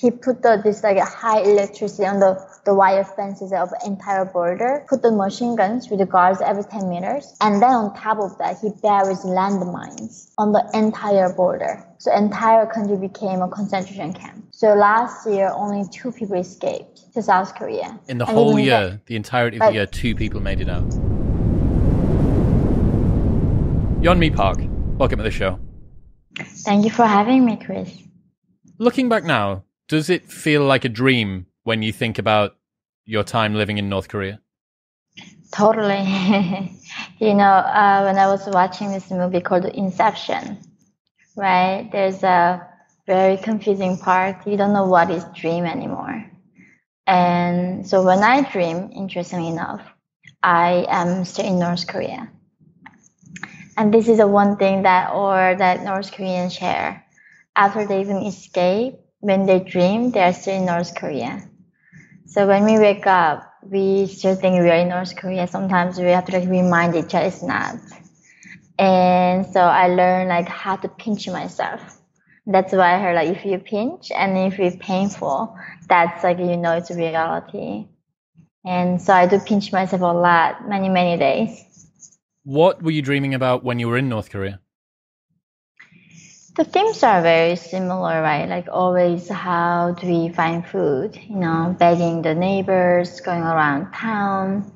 he put the, this like high electricity on the, the wire fences of entire border, put the machine guns with the guards every 10 meters. And then on top of that, he buries landmines on the entire border. So entire country became a concentration camp. So last year, only two people escaped to South Korea. In the whole year, that, the entirety of the year, two people made it out. Yeonmi Park, welcome to the show. Thank you for having me, Chris. Looking back now, does it feel like a dream when you think about your time living in North Korea? Totally. you know, uh, when I was watching this movie called Inception, right? There's a very confusing part. You don't know what is dream anymore. And so when I dream, interestingly enough, I am still in North Korea. And this is the one thing that or that North Koreans share. After they even escape, when they dream, they are still in North Korea. So when we wake up, we still think we are in North Korea. Sometimes we have to like remind each other it's not. And so I learned like how to pinch myself. That's why I heard like if you pinch and if it's painful, that's like you know it's reality. And so I do pinch myself a lot, many, many days. What were you dreaming about when you were in North Korea? The themes are very similar, right? Like always, how do we find food? You know, begging the neighbors, going around town,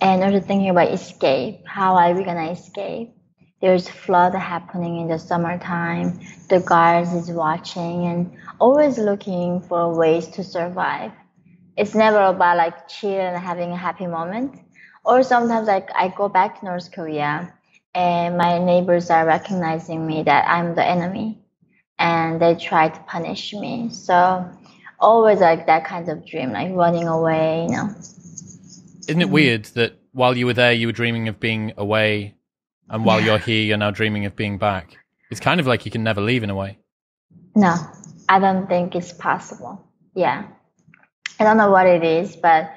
and also thinking about escape. How are we gonna escape? There's flood happening in the summertime. The guards is watching and always looking for ways to survive. It's never about like chill and having a happy moment. Or sometimes like I go back to North Korea and my neighbors are recognizing me that I'm the enemy and they try to punish me. So always like that kind of dream, like running away, you know. Isn't it mm-hmm. weird that while you were there, you were dreaming of being away, and while you're here, you're now dreaming of being back? It's kind of like you can never leave in a way. No, I don't think it's possible. Yeah. I don't know what it is, but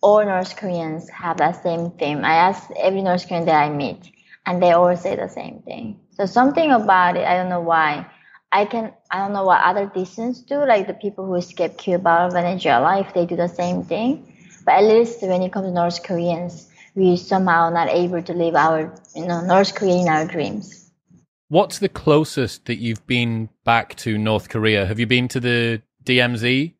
all North Koreans have that same theme. I ask every North Korean that I meet, and they all say the same thing. So something about it, I don't know why. I can, I don't know what other dissidents do, like the people who escape Cuba or Venezuela, if they do the same thing. But at least when it comes to North Koreans, we somehow not able to live our, you know, North Korea in our dreams. What's the closest that you've been back to North Korea? Have you been to the DMZ?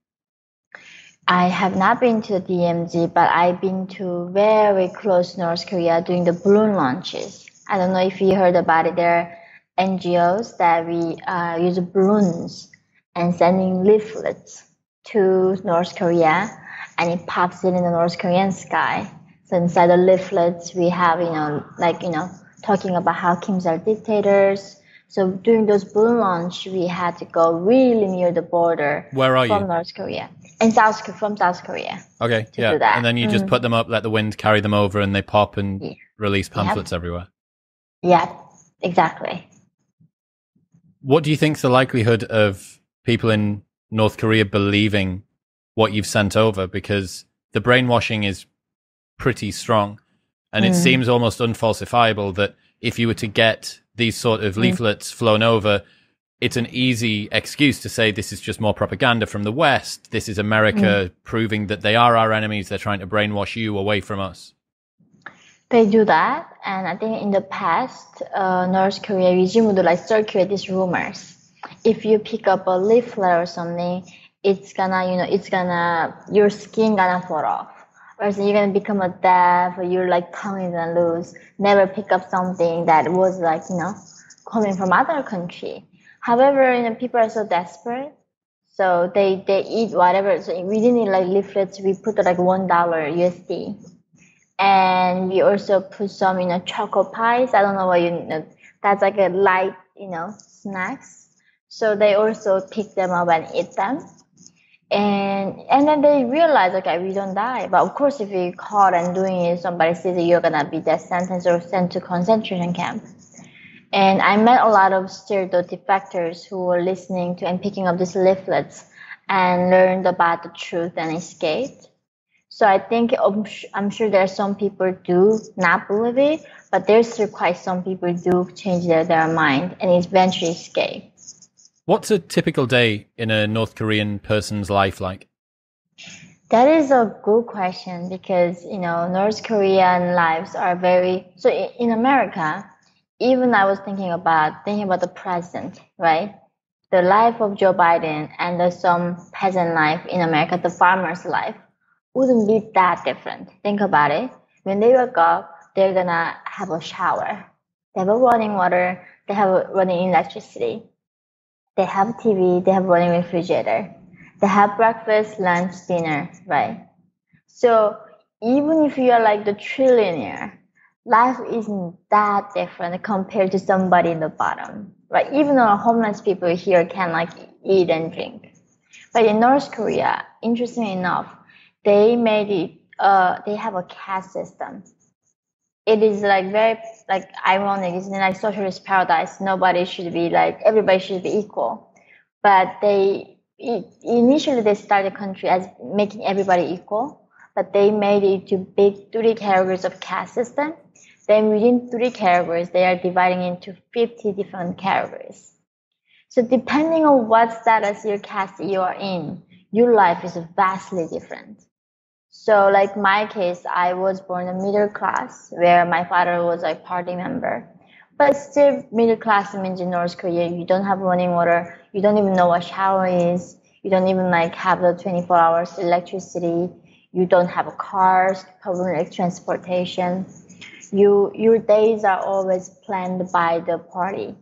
I have not been to the DMZ, but I've been to very close North Korea doing the balloon launches. I don't know if you heard about it. There are NGOs that we uh, use balloons and sending leaflets to North Korea, and it pops it in the North Korean sky. So inside the leaflets, we have you know like you know talking about how Kims are dictators. So during those balloon launch, we had to go really near the border. Where are from you? North Korea. In South from South Korea. Okay, yeah. And then you just mm. put them up, let the wind carry them over, and they pop and yeah. release pamphlets yep. everywhere. Yeah, exactly. What do you think's the likelihood of people in North Korea believing what you've sent over? Because the brainwashing is pretty strong. And mm. it seems almost unfalsifiable that if you were to get these sort of mm. leaflets flown over, it's an easy excuse to say this is just more propaganda from the West. This is America mm. proving that they are our enemies. They're trying to brainwash you away from us they do that. And I think in the past, uh, North Korea regime would like circulate these rumors. If you pick up a leaflet or something, it's gonna, you know, it's gonna, your skin gonna fall off. Or you're gonna become a deaf, or your like tongue is gonna lose. Never pick up something that was like, you know, coming from other country. However, you know, people are so desperate. So they, they eat whatever. So we didn't need like leaflets. We put like one dollar USD and we also put some you know chocolate pies. I don't know what you know that's like a light you know snacks. So they also pick them up and eat them. And and then they realize okay we don't die. But of course if you caught and doing it somebody says you're gonna be death sentence or sent to concentration camp. And i met a lot of stereotype defectors who were listening to and picking up these leaflets and learned about the truth and escaped so I think um, I'm sure there are some people do not believe it, but there's still quite some people do change their, their mind and eventually escape. What's a typical day in a North Korean person's life like? That is a good question because you know North Korean lives are very so in America. Even I was thinking about thinking about the present, right? The life of Joe Biden and the some peasant life in America, the farmer's life, wouldn't be that different. Think about it. When they wake up, they're gonna have a shower. They have a running water. They have running electricity. They have TV. They have running refrigerator they have breakfast, lunch, dinner, right? So even if you are like the trillionaire, life isn't that different compared to somebody in the bottom, right? Even though homeless people here can like eat and drink. But in North Korea, interesting enough, they made it, uh, they have a caste system. It is like very, like ironic. It's like socialist paradise. Nobody should be like, everybody should be equal. But they initially they started the country as making everybody equal, but they made it to big three categories of caste system. Then within three categories, they are dividing into 50 different categories. So depending on what status your caste you are in, your life is vastly different. So like my case, I was born in middle class where my father was a party member. But still middle class means in North Korea, you don't have running water, you don't even know what shower is. You don't even like have the 24 hours electricity. You don't have cars, public transportation. You, your days are always planned by the party.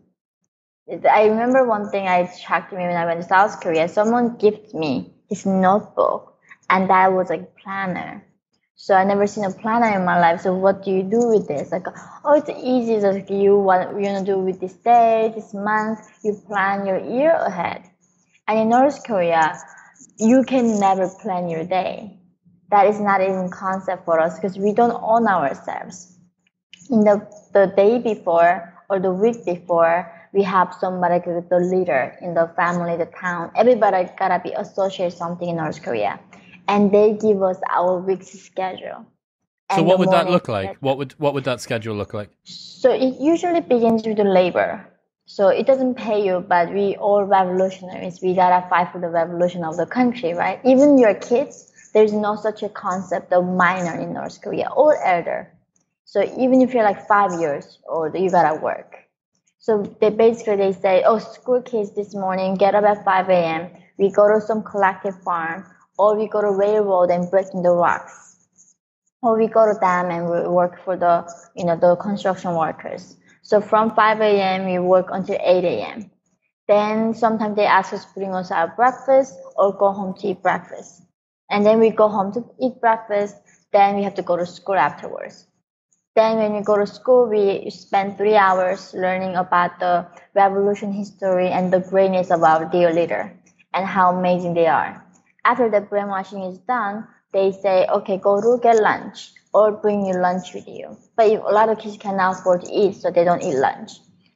I remember one thing I shocked me when I went to South Korea. Someone gifted me his notebook, and that was like planner. So I never seen a planner in my life. So what do you do with this? Like, oh, it's easy. It's like you want you to do with this day, this month. You plan your year ahead. And in North Korea, you can never plan your day. That is not even concept for us because we don't own ourselves. In the the day before or the week before, we have somebody like the leader in the family, the town. Everybody gotta be associated something in North Korea and they give us our week's schedule. So what would that look like? Schedule. What would what would that schedule look like? So it usually begins with the labor. So it doesn't pay you, but we all revolutionaries. We gotta fight for the revolution of the country, right? Even your kids, there's no such a concept of minor in North Korea or elder. So even if you're like five years old, you gotta work. So they basically they say, oh, school kids this morning get up at 5 a.m. We go to some collective farm or we go to railroad and breaking the rocks, or we go to dam and we work for the you know the construction workers. So from 5 a.m. we work until 8 a.m. Then sometimes they ask us to bring us our breakfast or go home to eat breakfast. And then we go home to eat breakfast. Then we have to go to school afterwards. Then when we go to school, we spend three hours learning about the revolution history and the greatness of our dear leader and how amazing they are after the brainwashing is done, they say, okay, go to get lunch or bring your lunch with you. But if a lot of kids cannot afford to eat, so they don't eat lunch.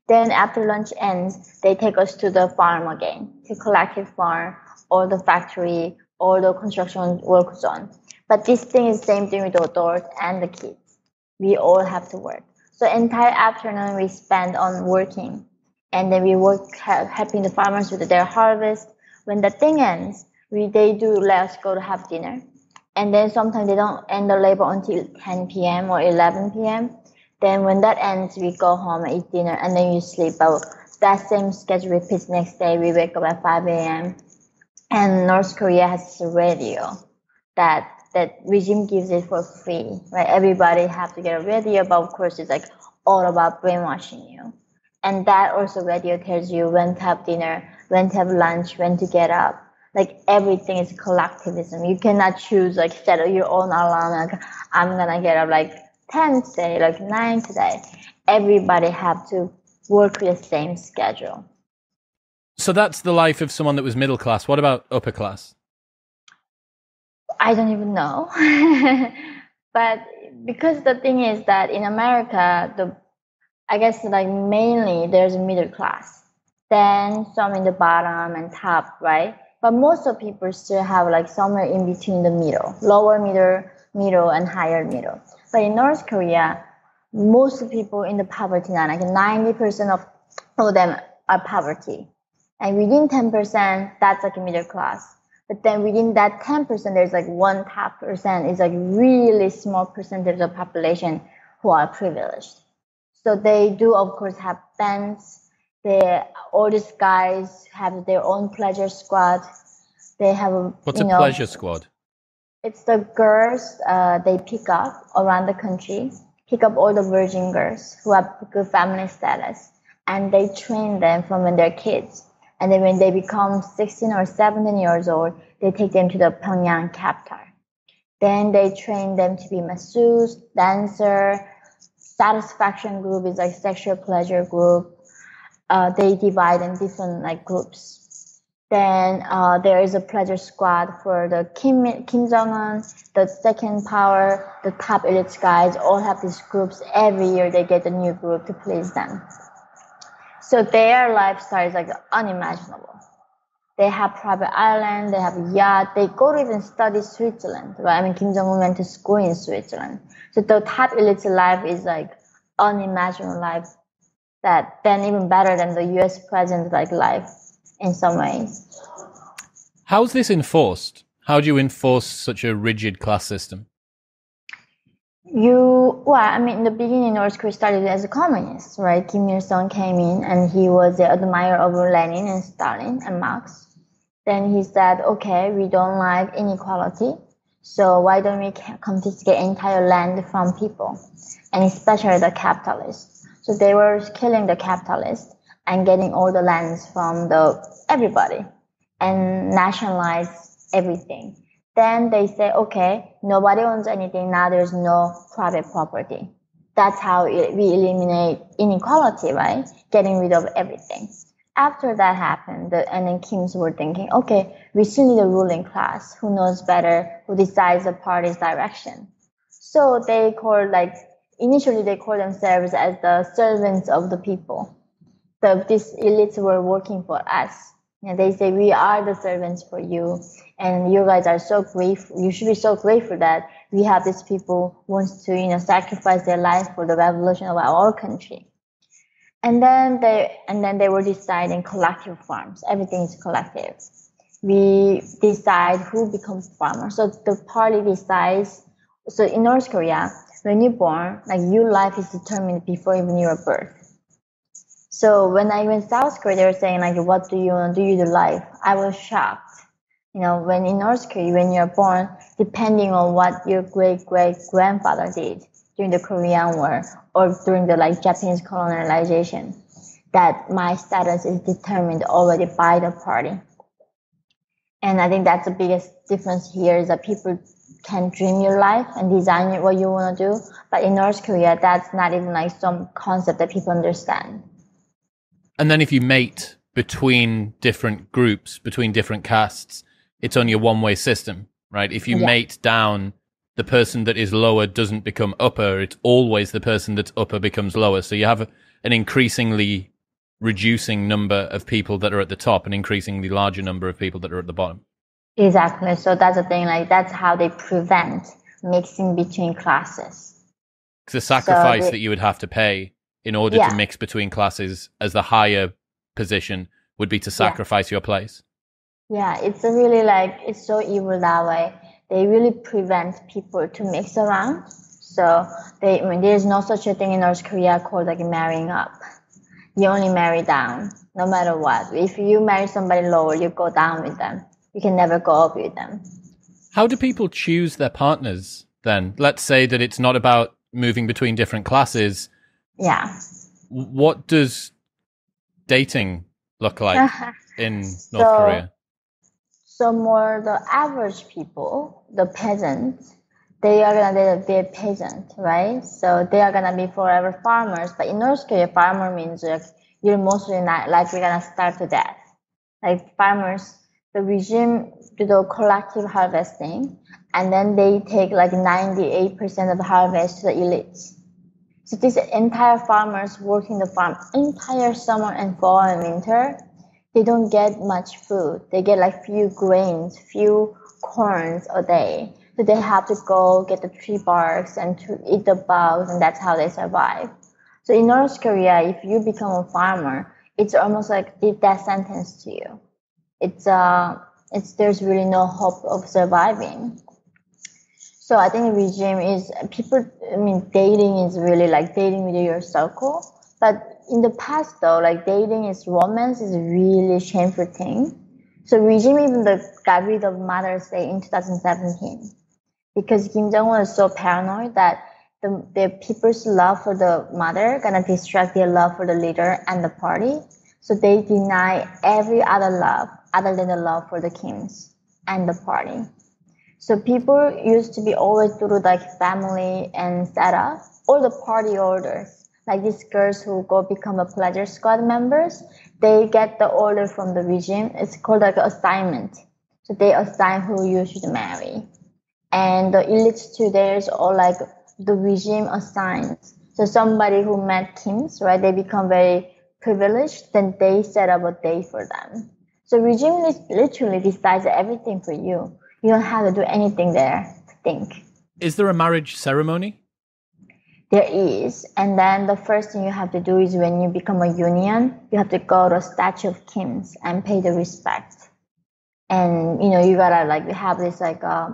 Then after lunch ends, they take us to the farm again, to collective farm or the factory or the construction work zone. But this thing is same thing with the adults and the kids. We all have to work. So entire afternoon we spend on working, and then we work helping the farmers with their harvest. When the thing ends, we they do let us go to have dinner, and then sometimes they don't end the labor until 10 p.m. or 11 p.m. Then when that ends, we go home and eat dinner, and then you sleep. But that same schedule repeats next day. We wake up at 5 a.m. And North Korea has radio that that regime gives it for free, right? Everybody have to get a radio, but of course it's like all about brainwashing you. And that also radio tells you when to have dinner, when to have lunch, when to get up like everything is collectivism. You cannot choose like set your own alarm. Like I'm gonna get up like ten today, like nine today. Everybody have to work with the same schedule. So that's the life of someone that was middle class. What about upper class? I don't even know. but because the thing is that in America, the I guess like mainly there's a middle class, then some in the bottom and top, right? But most of people still have like somewhere in between the middle, lower middle, middle, and higher middle. But in North Korea, most people in the poverty line, like 90% of, them are poverty. And within 10%, that's like a middle class. But then within that 10%, there's like one top percent is like really small percentage of population who are privileged. So they do, of course, have bands. They, all these guys have their own pleasure squad. They have a, What's a know, pleasure squad? It's the girls uh, they pick up around the country, pick up all the virgin girls who have good family status, and they train them from when they're kids. And then when they become 16 or 17 years old, they take them to the Pyongyang capital. Then they train them to be masseuse, dancer, satisfaction group is like sexual pleasure group. Uh, they divide in different like groups. Then uh, there is a pleasure squad for the Kim Kim Jong Un, the second power, the top elite guys. All have these groups every year. They get a new group to please them. So their lifestyle is like unimaginable. They have private island, they have yacht, they go to even study Switzerland, right? I mean, Kim Jong Un went to school in Switzerland. So the top elite life is like unimaginable life that then even better than the US president like life in some ways. How's this enforced? How do you enforce such a rigid class system? You, well, I mean, in the beginning, North Korea started as a communist, right? Kim Il sung came in and he was an admirer of Lenin and Stalin and Marx. Then he said, okay, we don't like inequality. So why don't we confiscate entire land from people and especially the capitalists? So they were killing the capitalists and getting all the lands from the everybody and nationalize everything. Then they say, okay, nobody owns anything. Now there's no private property. That's how we eliminate inequality, right? Getting rid of everything. After that happened, the, and then Kims were thinking, okay, we still need a ruling class who knows better, who decides the party's direction. So they called like, initially they call themselves as the servants of the people. The, these elites were working for us. And they say, we are the servants for you and you guys are so grateful. You should be so grateful that we have these people who wants to, you know, sacrifice their life for the revolution of our country. And then they, and then they were deciding collective farms. Everything is collective. We decide who becomes farmer. So the party decides. So in North Korea, when you're born, like your life is determined before even your birth. So when I went South Korea, they were saying like, what do you want to do with your life? I was shocked you know, when in North Korea, when you're born, depending on what your great great grandfather did during the Korean War or during the like Japanese colonization, that my status is determined already by the party. And I think that's the biggest difference here is that people can dream your life and design what you want to do. But in North Korea, that's not even like some concept that people understand. And then if you mate between different groups, between different castes, it's only a one way system, right? If you yeah. mate down, the person that is lower doesn't become upper. It's always the person that's upper becomes lower. So you have an increasingly reducing number of people that are at the top, an increasingly larger number of people that are at the bottom. Exactly. So that's the thing. Like that's how they prevent mixing between classes. The sacrifice so they, that you would have to pay in order yeah. to mix between classes as the higher position would be to sacrifice yeah. your place. Yeah, it's really like it's so evil that way. They really prevent people to mix around. So they, I mean, there's no such a thing in North Korea called like marrying up. You only marry down, no matter what. If you marry somebody lower, you go down with them. You can never go up with them. How do people choose their partners then? Let's say that it's not about moving between different classes. Yeah. What does dating look like in North so, Korea? So more the average people, the peasants, they are gonna be a peasant, right? So they are gonna be forever farmers. But in North Korea, farmer means like you're mostly not likely gonna starve to death. Like farmers, the regime do the collective harvesting, and then they take like 98% of the harvest to the elites. So these entire farmers working the farm entire summer and fall and winter, they don't get much food. They get like few grains, few corns a day. So they have to go get the tree barks and to eat the bugs, and that's how they survive. So in North Korea, if you become a farmer, it's almost like death sentence to you. It's uh, it's there's really no hope of surviving. So I think regime is people. I mean, dating is really like dating within your circle. But in the past, though, like dating is romance is really shameful thing. So regime even the, got rid of Mother's Day in 2017 because Kim Jong Un was so paranoid that the, the people's love for the mother gonna distract their love for the leader and the party. So they deny every other love other than the love for the Kims and the party. So people used to be always through like family and setup or the party orders. Like these girls who go become a pleasure squad members, they get the order from the regime. It's called like assignment. So they assign who you should marry. And the elites too, there's all like the regime assigns. So somebody who met Kims, right, they become very privileged, then they set up a day for them. So regime literally decides everything for you. You don't have to do anything there to think. Is there a marriage ceremony? There is. And then the first thing you have to do is when you become a union, you have to go to a statue of kings and pay the respect. And, you know, you gotta like have this like, uh,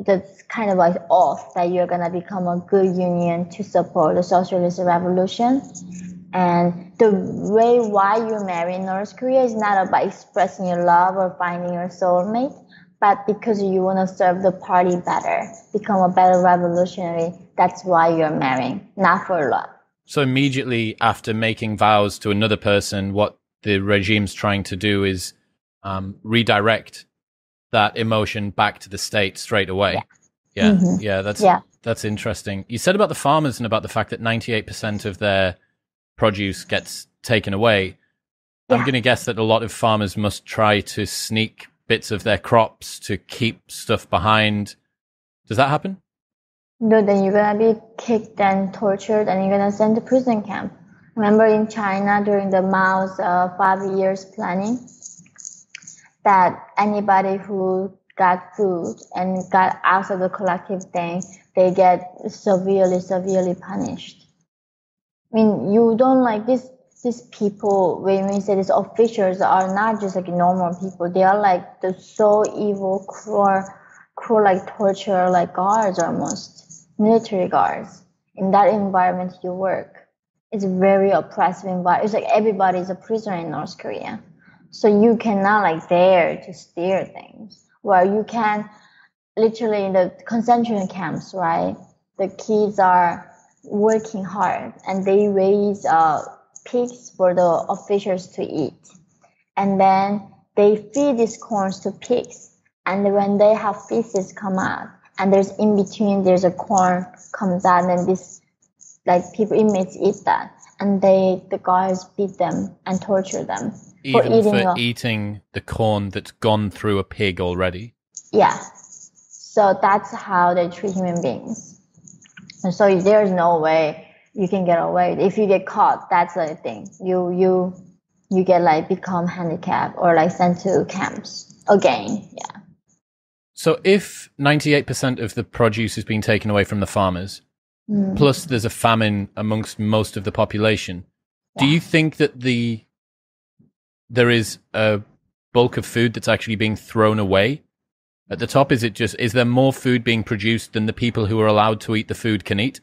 that's kind of like oath that you're gonna become a good union to support the socialist revolution. And the way why you marry North Korea is not about expressing your love or finding your soulmate, but because you want to serve the party better, become a better revolutionary. That's why you're marrying, not for love. So immediately after making vows to another person, what the regime's trying to do is um, redirect that emotion back to the state straight away. Yeah, yeah, mm-hmm. yeah that's yeah. that's interesting. You said about the farmers and about the fact that 98% of their produce gets taken away. Yeah. I'm going to guess that a lot of farmers must try to sneak bits of their crops to keep stuff behind. Does that happen? No, then you're gonna be kicked and tortured, and you're gonna sent to prison camp. Remember in China during the Mao's uh, five years planning, that anybody who got food and got out of the collective thing, they get severely, severely punished. I mean, you don't like this. These people, when we say these officials, are not just like normal people. They are like the so evil, cruel, cruel like torture, like guards almost, military guards. In that environment, you work. It's very oppressive environment. It's like everybody is a prisoner in North Korea. So you cannot like dare to steer things. Well, you can literally in the concentration camps, right? The kids are working hard and they raise uh, pigs for the officials to eat. And then they feed these corns to pigs. And when they have feces come out and there's in between, there's a corn comes out and this like people inmates eat that and they the guards beat them and torture them even for eating, for eating the corn that's gone through a pig already. Yeah. So that's how they treat human beings. And so there's no way you can get away. If you get caught, that's the thing. You you you get like become handicapped or like sent to camps again. Yeah. So if 98% of the produce is being taken away from the farmers, mm. plus there's a famine amongst most of the population, yeah. do you think that the there is a bulk of food that's actually being thrown away at the top? Is it just is there more food being produced than the people who are allowed to eat the food can eat?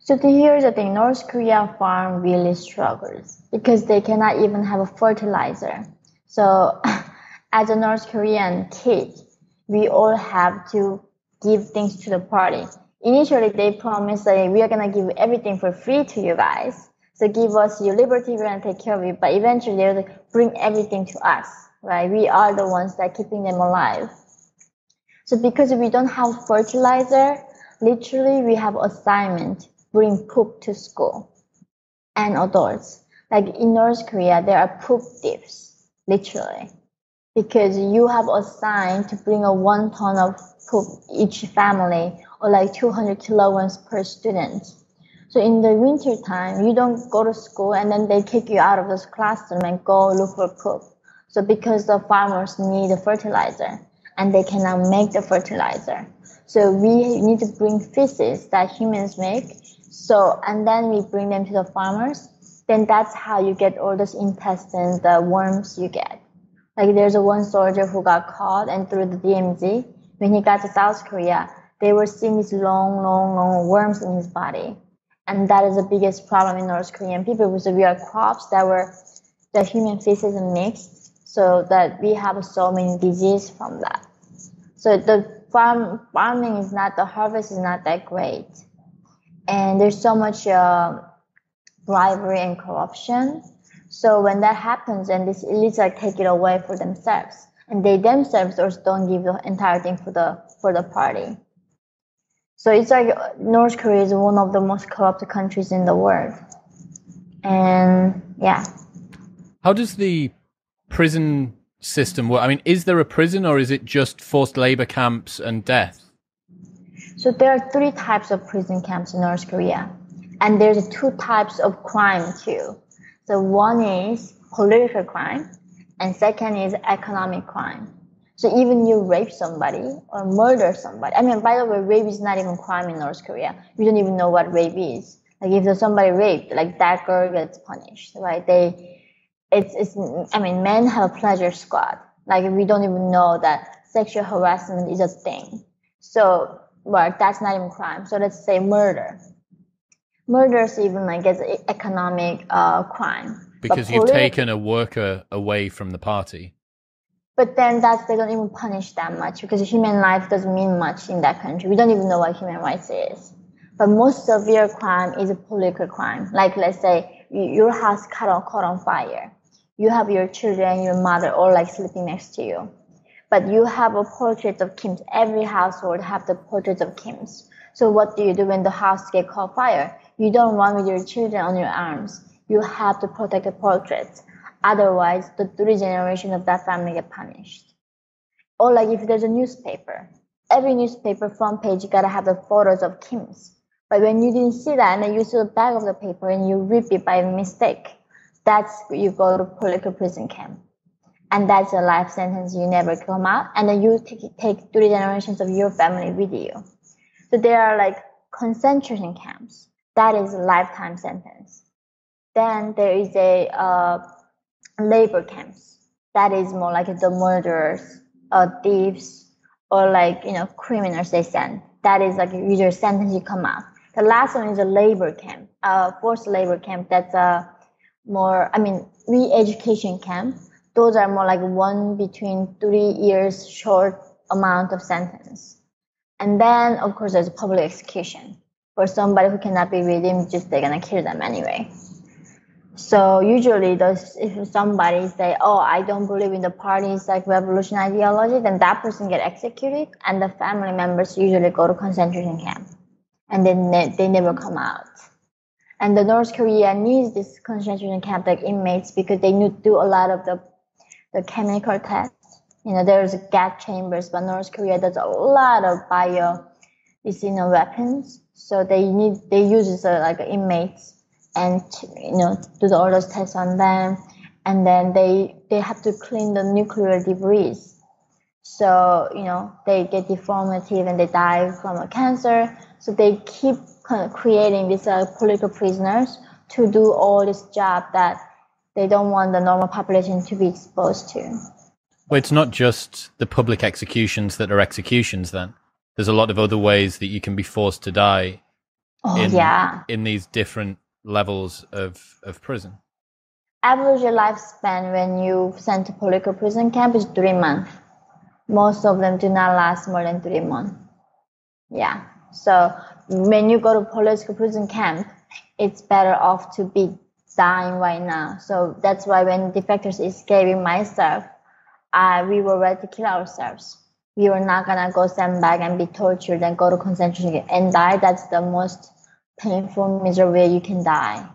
So here's the thing: North Korea farm really struggles because they cannot even have a fertilizer. So, as a North Korean kid, we all have to give things to the party. Initially, they promised that we are gonna give everything for free to you guys. So give us your liberty, we're gonna take care of you. But eventually they'll bring everything to us, right? We are the ones that keeping them alive. So because we don't have fertilizer, literally we have assignment, bring poop to school and adults. Like in North Korea, there are poop thieves, literally, because you have assigned to bring a one ton of poop each family or like 200 kilograms per student. So in the winter time, you don't go to school and then they kick you out of this classroom and go look for poop. So because the farmers need the fertilizer and they cannot make the fertilizer. So we need to bring feces that humans make. So, and then we bring them to the farmers then that's how you get all those intestines, the worms you get. Like there's a one soldier who got caught and through the DMZ, when he got to South Korea, they were seeing these long, long, long worms in his body. And that is the biggest problem in North Korean people because the real crops that were the human feces mixed so that we have so many diseases from that. So the farm farming is not the harvest is not that great, and there's so much uh, bribery and corruption. So when that happens, and these elites like take it away for themselves, and they themselves also don't give the entire thing for the for the party. So it's like North Korea is one of the most corrupt countries in the world, and yeah. How does the prison system work? I mean, is there a prison or is it just forced labor camps and death? So there are three types of prison camps in North Korea, and there's two types of crime too. So one is political crime, and second is economic crime. So even you rape somebody or murder somebody. I mean, by the way, rape is not even crime in North Korea. We don't even know what rape is. Like if there's somebody raped, like that girl gets punished, right? They, it's, it's, I mean, men have a pleasure squad. Like we don't even know that sexual harassment is a thing. So, well, that's not even crime. So let's say murder. Murder is even like as economic uh, crime. Because you've taken a worker away from the party. But then that's they don't even punish that much because human life doesn't mean much in that country. We don't even know what human rights is. But most severe crime is a political crime. Like let's say your house caught on, caught on fire. You have your children, your mother, all like sleeping next to you. But you have a portrait of Kims. Every household have the portrait of Kims. So what do you do when the house get caught fire? You don't run with your children on your arms. You have to protect the portraits. Otherwise, the three generations of that family get punished. Or like if there's a newspaper, every newspaper front page you gotta have the photos of Kims. But when you didn't see that and then you see the back of the paper and you rip it by mistake, that's you go to political prison camp. And that's a life sentence. You never come out. And then you take, take three generations of your family with you. So there are like concentration camps. That is a lifetime sentence. Then there is a uh, labor camps. That is more like the murderers or thieves or like, you know, criminals they send. That is like usually sentence you come out. The last one is a labor camp, uh, forced labor camp. That's a more, I mean, re-education camp. Those are more like one between three years short amount of sentence. And then, of course, there's public execution for somebody who cannot be redeemed, just they're gonna kill them anyway. So usually those, if somebody say, oh, I don't believe in the party's like revolution ideology, then that person get executed and the family members usually go to concentration camp and then they, they never come out. And the North Korea needs this concentration camp like inmates because they need do a lot of the, the chemical tests. You know, there's gas chambers, but North Korea does a lot of bio, you know, weapons. So they need, they use it uh, like inmates and you know do all those tests on them and then they they have to clean the nuclear debris so you know they get deformity and they die from a cancer so they keep creating these uh, political prisoners to do all this job that they don't want the normal population to be exposed to well it's not just the public executions that are executions then there's a lot of other ways that you can be forced to die oh, in, yeah. in these different levels of, of prison? Average lifespan when you sent to political prison camp is three months. Most of them do not last more than three months. Yeah. So when you go to political prison camp, it's better off to be dying right now. So that's why when defectors escaping myself, uh, we were ready to kill ourselves. We were not gonna go send back and be tortured and go to concentration and die. That's the most painful, miserable you can die.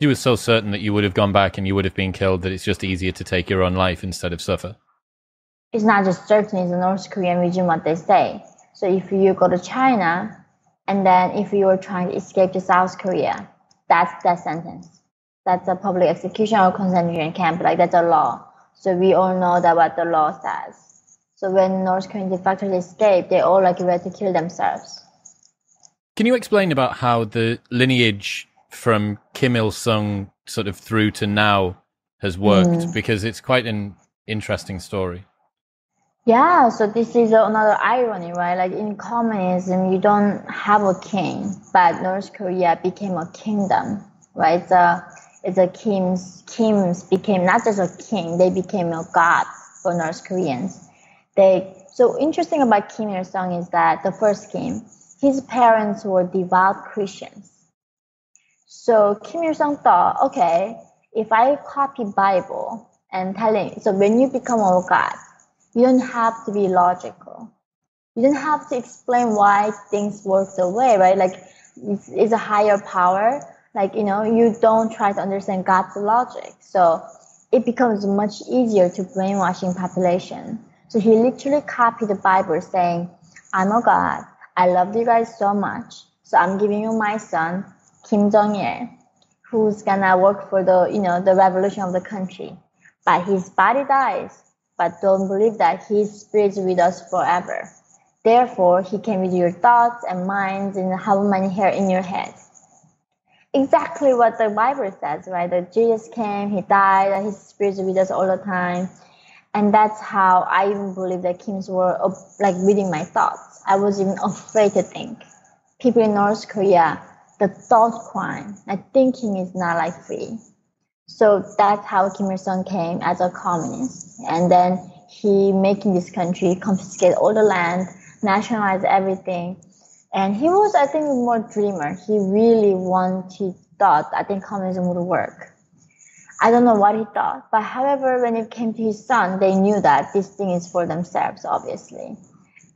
You were so certain that you would have gone back and you would have been killed that it's just easier to take your own life instead of suffer. It's not just certain, it's the North Korean regime what they say. So if you go to China and then if you are trying to escape to South Korea, that's that sentence. That's a public execution or concentration camp, like that's a law. So we all know that what the law says. So when North Korean defectors escape, they all like ready to kill themselves. Can you explain about how the lineage from Kim Il Sung sort of through to now has worked Mm. because it's quite an interesting story. Yeah, so this is another irony, right? Like in communism, you don't have a king, but North Korea became a kingdom, right? It's a Kim's, Kim's became not just a king, they became a god for North Koreans. They, so interesting about Kim Il Sung is that the first Kim, his parents were devout Christians. So Kim Il Sung thought, okay, if I copy Bible and telling, so when you become a god, you don't have to be logical. You don't have to explain why things work the way, right? Like it's, it's a higher power. Like, you know, you don't try to understand God's logic. So it becomes much easier to brainwashing population. So he literally copied the Bible saying, I'm a God. I love you guys so much. So I'm giving you my son, Kim Jong-il, who's gonna work for the, you know, the revolution of the country. But his body dies but don't believe that his spirit with us forever. Therefore, he can read your thoughts and minds and how many hair in your head. Exactly what the Bible says, right? That Jesus came, he died, and his spirit with us all the time. And that's how I even believe that Kim's were like reading my thoughts. I was even afraid to think. People in North Korea, the thought crime, like thinking is not like free. So that's how Kim Il Sung came as a communist. And then he making this country confiscate all the land, nationalize everything. And he was, I think, more dreamer. He really wanted, thought, I think communism would work. I don't know what he thought, but however, when it came to his son, they knew that this thing is for themselves, obviously,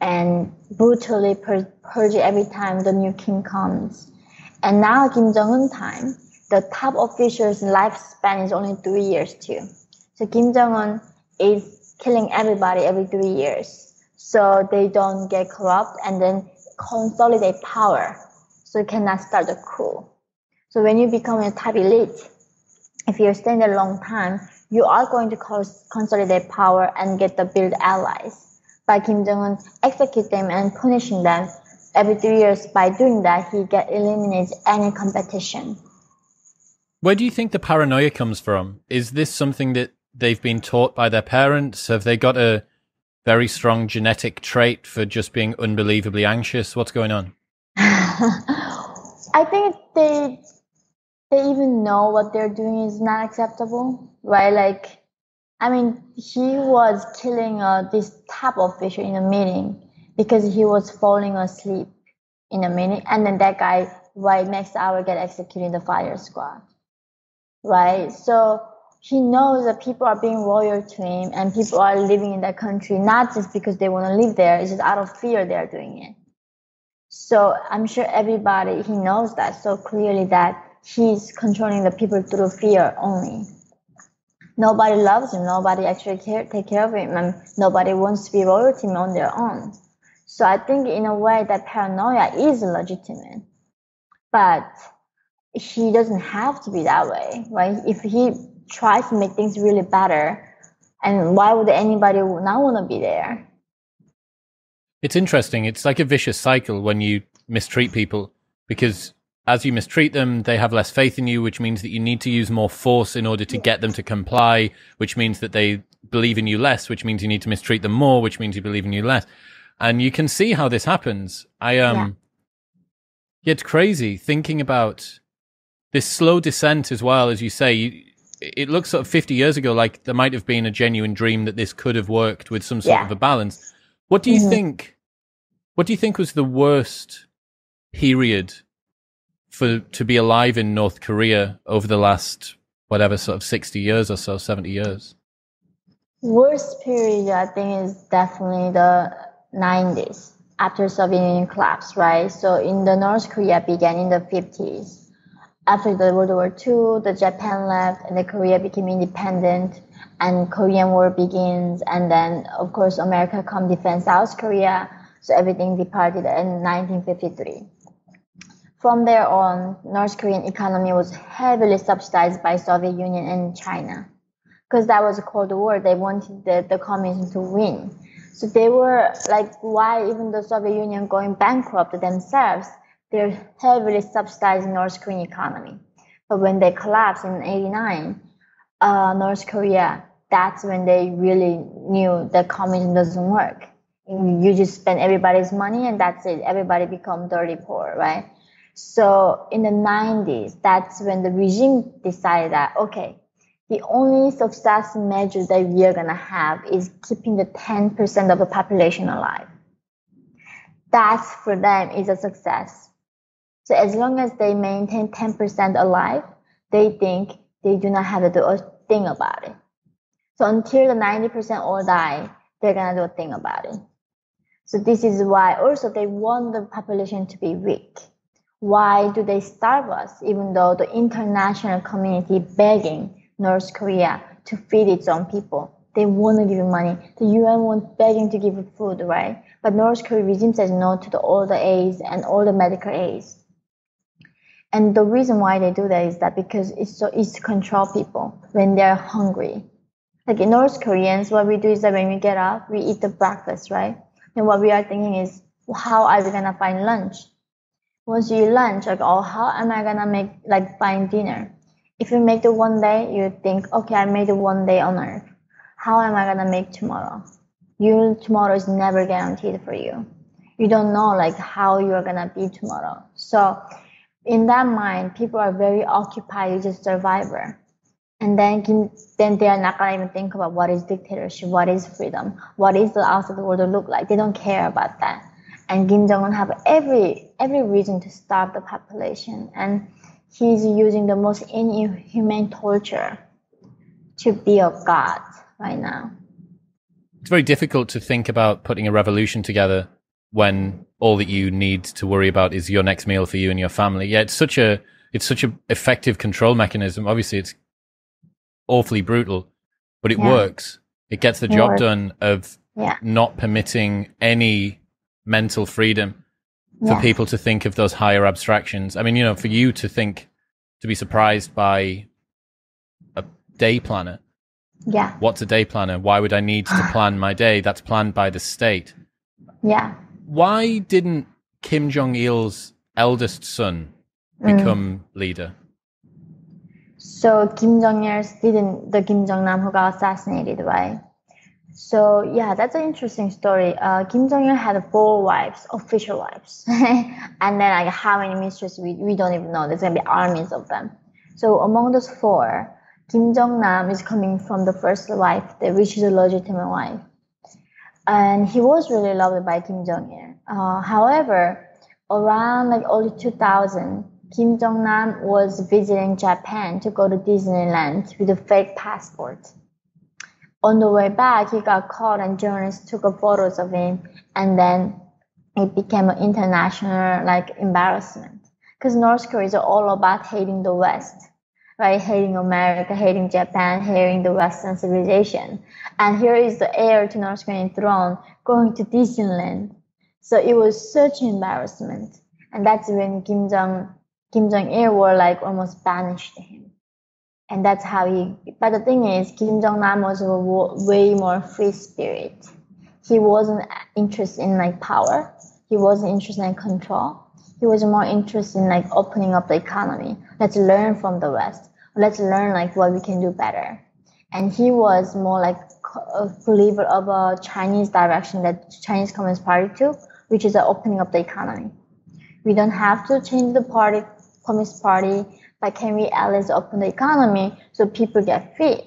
and brutally pur- purge every time the new king comes. And now Kim Jong Un time, the top official's lifespan is only three years too. So Kim Jong Un is killing everybody every three years, so they don't get corrupt and then consolidate power, so you cannot start a coup. So when you become a top elite, if you're staying there a long time, you are going to consolidate power and get the build allies. By Kim Jong Un execute them and punishing them every three years. By doing that, he get eliminates any competition. Where do you think the paranoia comes from? Is this something that they've been taught by their parents? Have they got a very strong genetic trait for just being unbelievably anxious? What's going on? I think they they even know what they're doing is not acceptable, right? Like, I mean, he was killing uh, this top official in a meeting because he was falling asleep in a meeting, and then that guy right next hour get executed in the fire squad, right? So he knows that people are being loyal to him and people are living in that country not just because they want to live there, it's just out of fear they're doing it. So I'm sure everybody he knows that so clearly that he's controlling the people through fear only. Nobody loves him. Nobody actually care, take care of him, and nobody wants to be loyal to him on their own. So I think in a way that paranoia is legitimate, but he doesn't have to be that way, right? If he tries to make things really better, and why would anybody not want to be there? It's interesting. It's like a vicious cycle when you mistreat people because as you mistreat them, they have less faith in you, which means that you need to use more force in order to get them to comply, which means that they believe in you less, which means you need to mistreat them more, which means you believe in you less. And you can see how this happens. I um Yeah. it's crazy thinking about this slow descent as well, as you say. It looks sort of 50 years ago like there might have been a genuine dream that this could have worked with some sort Yeah. of a balance. What do you Mhm. think? What do you think was the worst period for to be alive in North Korea over the last whatever sort of 60 years or so, 70 years? Worst period, I think, is definitely the 90s after Soviet Union collapsed, right? So in the North Korea began in the 50s. After the World War II, the Japan left and the Korea became independent and Korean War begins. And then, of course, America come defend South Korea. So everything departed in 1953. From there on, North Korean economy was heavily subsidized by Soviet Union and China because that was a Cold War. They wanted the, the communism to win. So they were like, why even the Soviet Union going bankrupt themselves, they're heavily subsidizing North Korean economy. But when they collapsed in 89, uh, North Korea, that's when they really knew that communism doesn't work. You just spend everybody's money and that's it. Everybody become dirty poor, right? So in the 90s, that's when the regime decided that, okay, the only success measure that we are going to have is keeping the 10% of the population alive. That for them is a success. So as long as they maintain 10% alive, they think they do not have to do a thing about it. So until the 90% all die, they're going to do a thing about it. So this is why also they want the population to be weak. Why do they starve us even though the international community begging North Korea to feed its own people? They want to give money. The UN wants begging to give food, right? But North Korea regime says no to the, all the aids and all the medical aids. And the reason why they do that is that because it's so easy to control people when they're hungry. Like in North Koreans, what we do is that when we get up, we eat the breakfast, right? And what we are thinking is, how are we gonna find lunch? Once you eat lunch, like, oh, how am I gonna make like find dinner? If you make the one day, you think, okay, I made the one day on earth. How am I gonna make tomorrow? You tomorrow is never guaranteed for you. You don't know like how you are gonna be tomorrow. So in that mind, people are very occupied with just survivor. And then, then they are not gonna even think about what is dictatorship, what is freedom, what is the outside world look like. They don't care about that. And Kim Jong Un have every every reason to stop the population, and he's using the most inhumane torture to be a god right now. It's very difficult to think about putting a revolution together when all that you need to worry about is your next meal for you and your family. Yeah, it's such a it's such an effective control mechanism. Obviously, it's awfully brutal, but it yeah. works. It gets the job done of yeah. not permitting any mental freedom for yeah. people to think of those higher abstractions. I mean, you know, for you to think to be surprised by a day planner. Yeah. What's a day planner? Why would I need to plan my day? That's planned by the state. Yeah why didn't Kim Jong Il's eldest son mm. become mm. leader? So Kim Jong Il didn't the Kim Jong Nam who got assassinated, right? So yeah, that's an interesting story. Uh, Kim Jong Il had four wives, official wives, and then like how many mistresses we, we don't even know. There's gonna be armies of them. So among those four, Kim Jong Nam is coming from the first wife, which is a legitimate wife and he was really loved by Kim Jong Il. Uh, however, around like early 2000, Kim Jong Nam was visiting Japan to go to Disneyland with a fake passport. On the way back, he got caught, and journalists took photos of him, and then it became an international like embarrassment. Because North Korea is all about hating the West right? Hating America, hating Japan, hating the Western civilization. And here is the heir to North Korean throne going to Disneyland. So it was such an embarrassment. And that's when Kim Jong Kim Jong Il were like almost banished him. And that's how he. But the thing is, Kim Jong Nam was a way more free spirit. He wasn't interested in like power. He wasn't interested in control he was more interested in like opening up the economy. Let's learn from the West. Let's learn like what we can do better. And he was more like a believer of a Chinese direction that Chinese Communist Party took, which is the opening up the economy. We don't have to change the party, Communist Party, but can we at least open the economy so people get fed?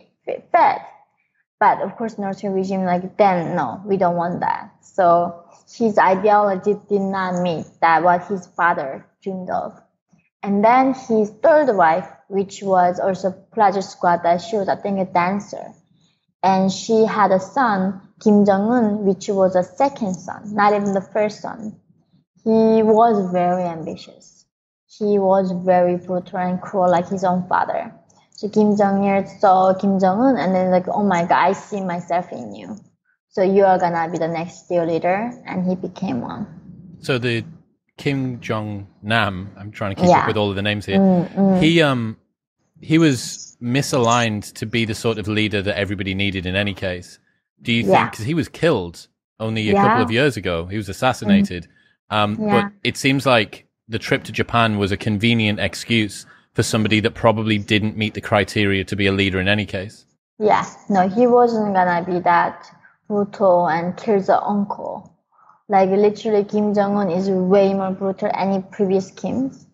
fed? But of course, North regime like then no, we don't want that. So his ideology did not meet that what his father dreamed of. And then his third wife, which was also pleasure squad, that she was I think a dancer, and she had a son, Kim Jong Un, which was a second son, not even the first son. He was very ambitious. He was very brutal and cruel, like his own father. So Kim Jong Il saw Kim Jong Un, and then like, oh my God, I see myself in you. So you are gonna be the next steel leader, and he became one. So the Kim Jong Nam, I'm trying to keep yeah. up with all of the names here. Mm, mm. He um he was misaligned to be the sort of leader that everybody needed in any case. Do you think because he was killed only a yeah. couple of years ago, he was assassinated. Mm. Um, but it seems like the trip to Japan was a convenient excuse for somebody that probably didn't meet the criteria to be a leader in any case. Yeah, no, he wasn't gonna be that brutal and kill the uncle. Like literally, Kim Jong Un is way more brutal than any previous Kims.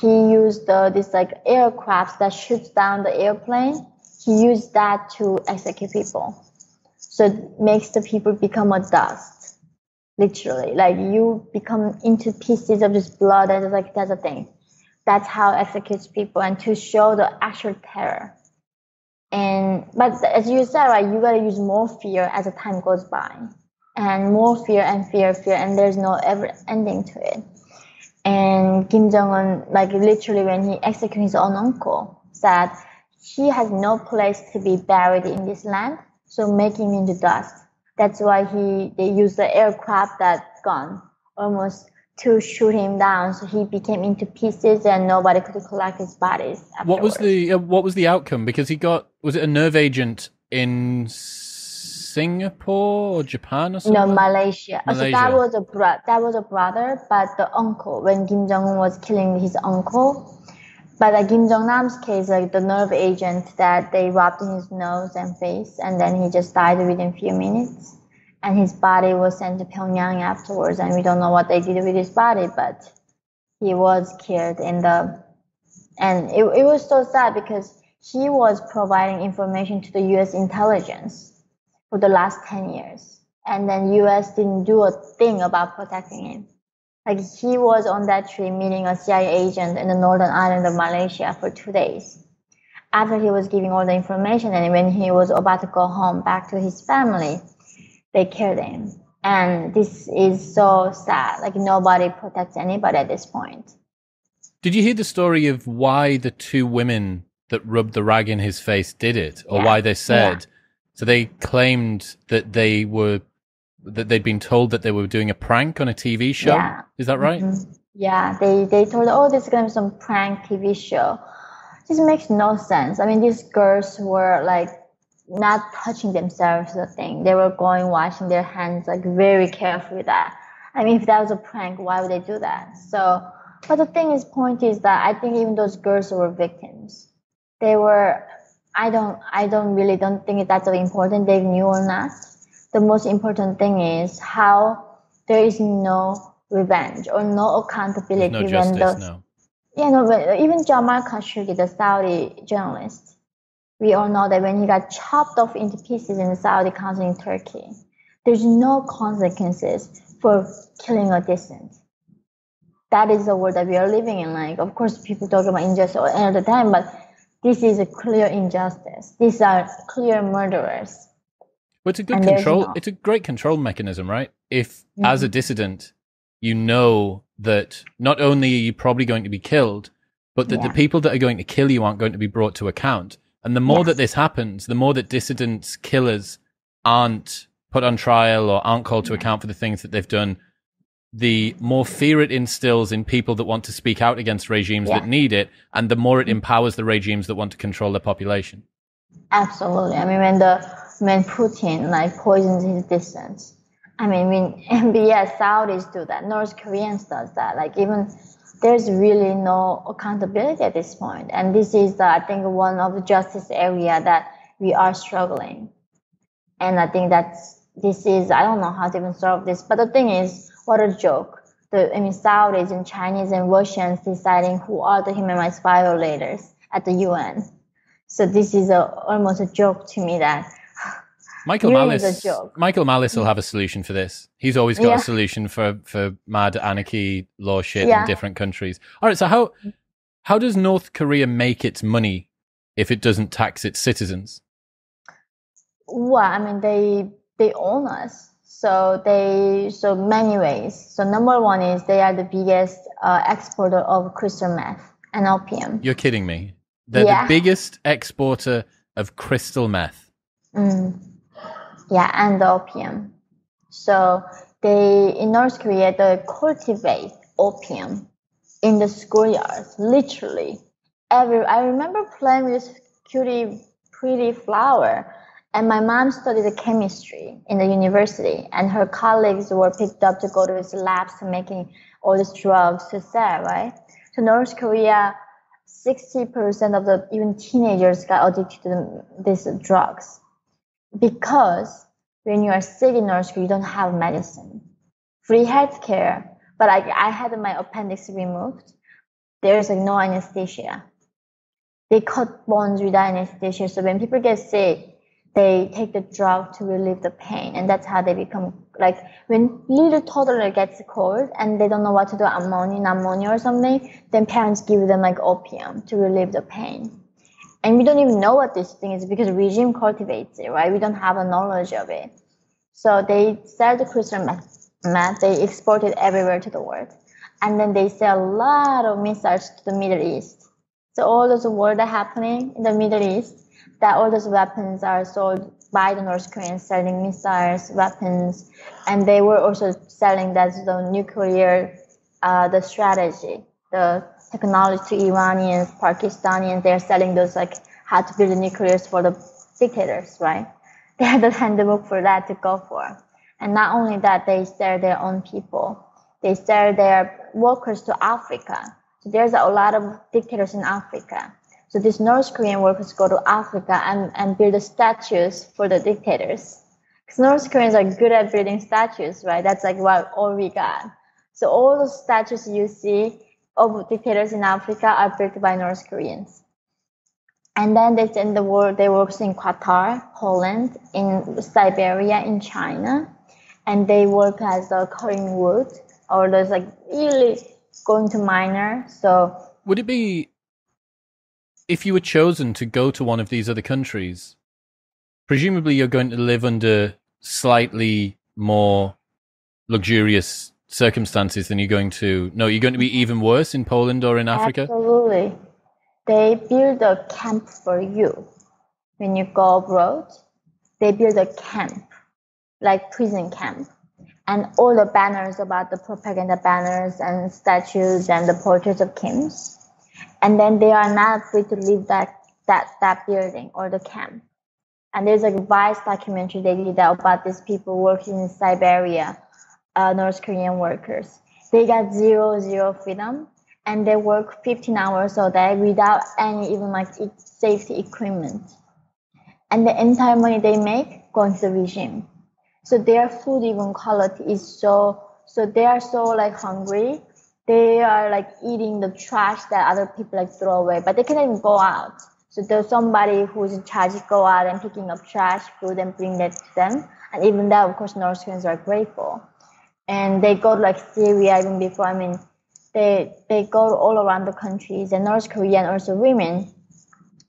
He used uh, this like aircraft that shoots down the airplane. He used that to execute people. So it makes the people become a dust, literally. Like you become into pieces of just blood and like that's a thing. That's how executes people and to show the actual terror. And but as you said, right, you gotta use more fear as the time goes by, and more fear and fear, fear, and there's no ever ending to it. And Kim Jong Un, like literally, when he executed his own uncle, said he has no place to be buried in this land, so make him into dust. That's why he they use the aircraft that gone almost to shoot him down, so he became into pieces, and nobody could collect his bodies. Afterwards. What was the uh, what was the outcome? Because he got was it a nerve agent in Singapore or Japan or something? No, Malaysia. Malaysia. So that was a bro- that was a brother, but the uncle when Kim Jong Un was killing his uncle. But like Kim Jong Nam's case, like the nerve agent that they rubbed in his nose and face, and then he just died within a few minutes and his body was sent to Pyongyang afterwards, and we don't know what they did with his body, but he was killed in the, and it, it was so sad because he was providing information to the U.S. intelligence for the last 10 years, and then U.S. didn't do a thing about protecting him. Like he was on that trip meeting a CIA agent in the northern island of Malaysia for two days. After he was giving all the information, and when he was about to go home back to his family, they killed him. And this is so sad. Like nobody protects anybody at this point. Did you hear the story of why the two women that rubbed the rag in his face did it, or Yeah. why they said? Yeah. So they claimed that they were that they'd been told that they were doing a prank on a TV show. Yeah. Is that right? Mhm. Yeah, they, they told, oh, this is going to be some prank TV show. This makes no sense. I mean, these girls were like not touching themselves, the thing. They were going, washing their hands, like very carefully with that. I mean, if that was a prank, why would they do that? So, but the thing is, point is that I think even those girls were victims. They were, I don't, I don't really don't think that's important. They knew or not. The most important thing is how there is no revenge or no accountability There's no justice. the No. yeah, no, but even Jamal Khashoggi, the Saudi journalist, we all know that when he got chopped off into pieces in the Saudi council in Turkey, there's no consequences for killing a dissident. That is the world that we are living in. Like, of course, people talk about injustice all the time, but this is a clear injustice. These are clear murderers. It's a good And control. no- It's a great control mechanism, right? If as a mm-hmm. dissident, you know that not only are you probably going to be killed, but that the people that are going to kill you aren't going to be brought to account. And the more Yes. that this happens, the more that dissidents, killers aren't put on trial or aren't called to account for the things that they've done, the more fear it instills in people that want to speak out against regimes Yeah. that need it, and the more it mm-hmm. empowers the regimes that want to control their population. Absolutely. I mean, when the when Putin like poisons his dissidents, I mean, when MBS Saudis do that, North Koreans does that. Like even there's really no accountability at this point, and this is uh, I think one of the justice area that we are struggling, and I think that's this is I don't know how to even solve this, but the thing is, what a joke. The I mean, Saudis and Chinese and Russians deciding who are the human rights violators at the UN. So this is a, almost a joke to me that Michael a Malice. Michael Malice will have a solution for this. He's always got Yeah. a solution for for mad anarchy law shit in different countries. All right, so how how does North Korea make its money if it doesn't tax its citizens? well, I mean they they own us. So they so many ways. So number one is they are the biggest uh, exporter of crystal meth and opium. You're kidding me. They're Yeah. the biggest exporter of crystal meth. Mm. Yeah, and the opium. So they in North Korea they cultivate opium in the schoolyards, literally. Every I remember playing with cutie pretty flower And my mom studied chemistry in the university, and her colleagues were picked up to go to his labs making all these drugs to sell, right? So North Korea, 60% of the even teenagers got addicted to these drugs because when you are sick in North Korea, you don't have medicine, free healthcare. But I, I had my appendix removed. There's like no anesthesia. They cut bones without anesthesia. So when people get sick, they take the drug to relieve the pain and that's how they become like when little toddler gets cold and they don't know what to do ammonia pneumonia or something then parents give them like opium to relieve the pain and we don't even know what this thing is because regime cultivates it right? We don't have a knowledge of it. So they sell the crystal meth, they export it everywhere to the world. And then they sell a lot of missiles to the middle east. So all those wars are happening in the middle east that all those weapons are sold by the North Koreans selling missiles, weapons, and they were also selling that the nuclear, uh, the strategy, the technology to Iranians, Pakistanians. They're selling those like how to build the nuclears for the dictators, right? They had the handbook for that to go for. And not only that, they sell their own people. They sell their workers to Africa. So there's a lot of dictators in Africa so these North Korean workers go to Africa and, and build the statues for the dictators. Because North Koreans are good at building statues, right? That's like what all we got. So all the statues you see of dictators in Africa are built by North Koreans. And then they in the world, they work in Qatar, Poland, in Siberia, in China, and they work as a cutting wood or there's like really going to miner. So would it be if you were chosen to go to one of these other countries, presumably you're going to live under slightly more luxurious circumstances than you're going to. No, you're going to be even worse in Poland or in Africa? Absolutely. They build a camp for you. When you go abroad, they build a camp, like prison camp. And all the banners about the propaganda banners and statues and the portraits of kings and then they are not free to leave that that that building or the camp. And there's a Vice documentary they did about these people working in Siberia, uh, North Korean workers. They got zero zero freedom, and they work 15 hours a day without any even like safety equipment. And the entire money they make goes to the regime. So their food even quality is so so they are so like hungry they are like eating the trash that other people like throw away, but they can't even go out. So there's somebody who's in charge go out and picking up trash, food, and bring that to them. And even that, of course, North Koreans are grateful. And they go to like Syria even before. I mean, they they go all around the countries. And North Korean also women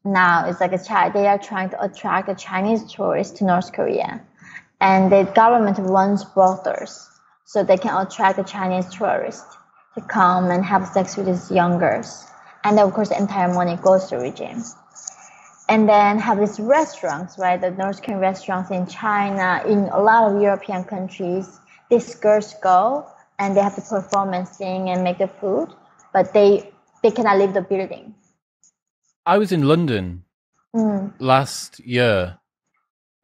now it's like a child. They are trying to attract the Chinese tourists to North Korea, and the government runs brothels so they can attract the Chinese tourists to come and have sex with his young girls. And of course, the entire money goes to regime. And then have these restaurants, right? The North Korean restaurants in China, in a lot of European countries, these girls go and they have to perform and sing and make the food, but they they cannot leave the building. I was in London mm. last year,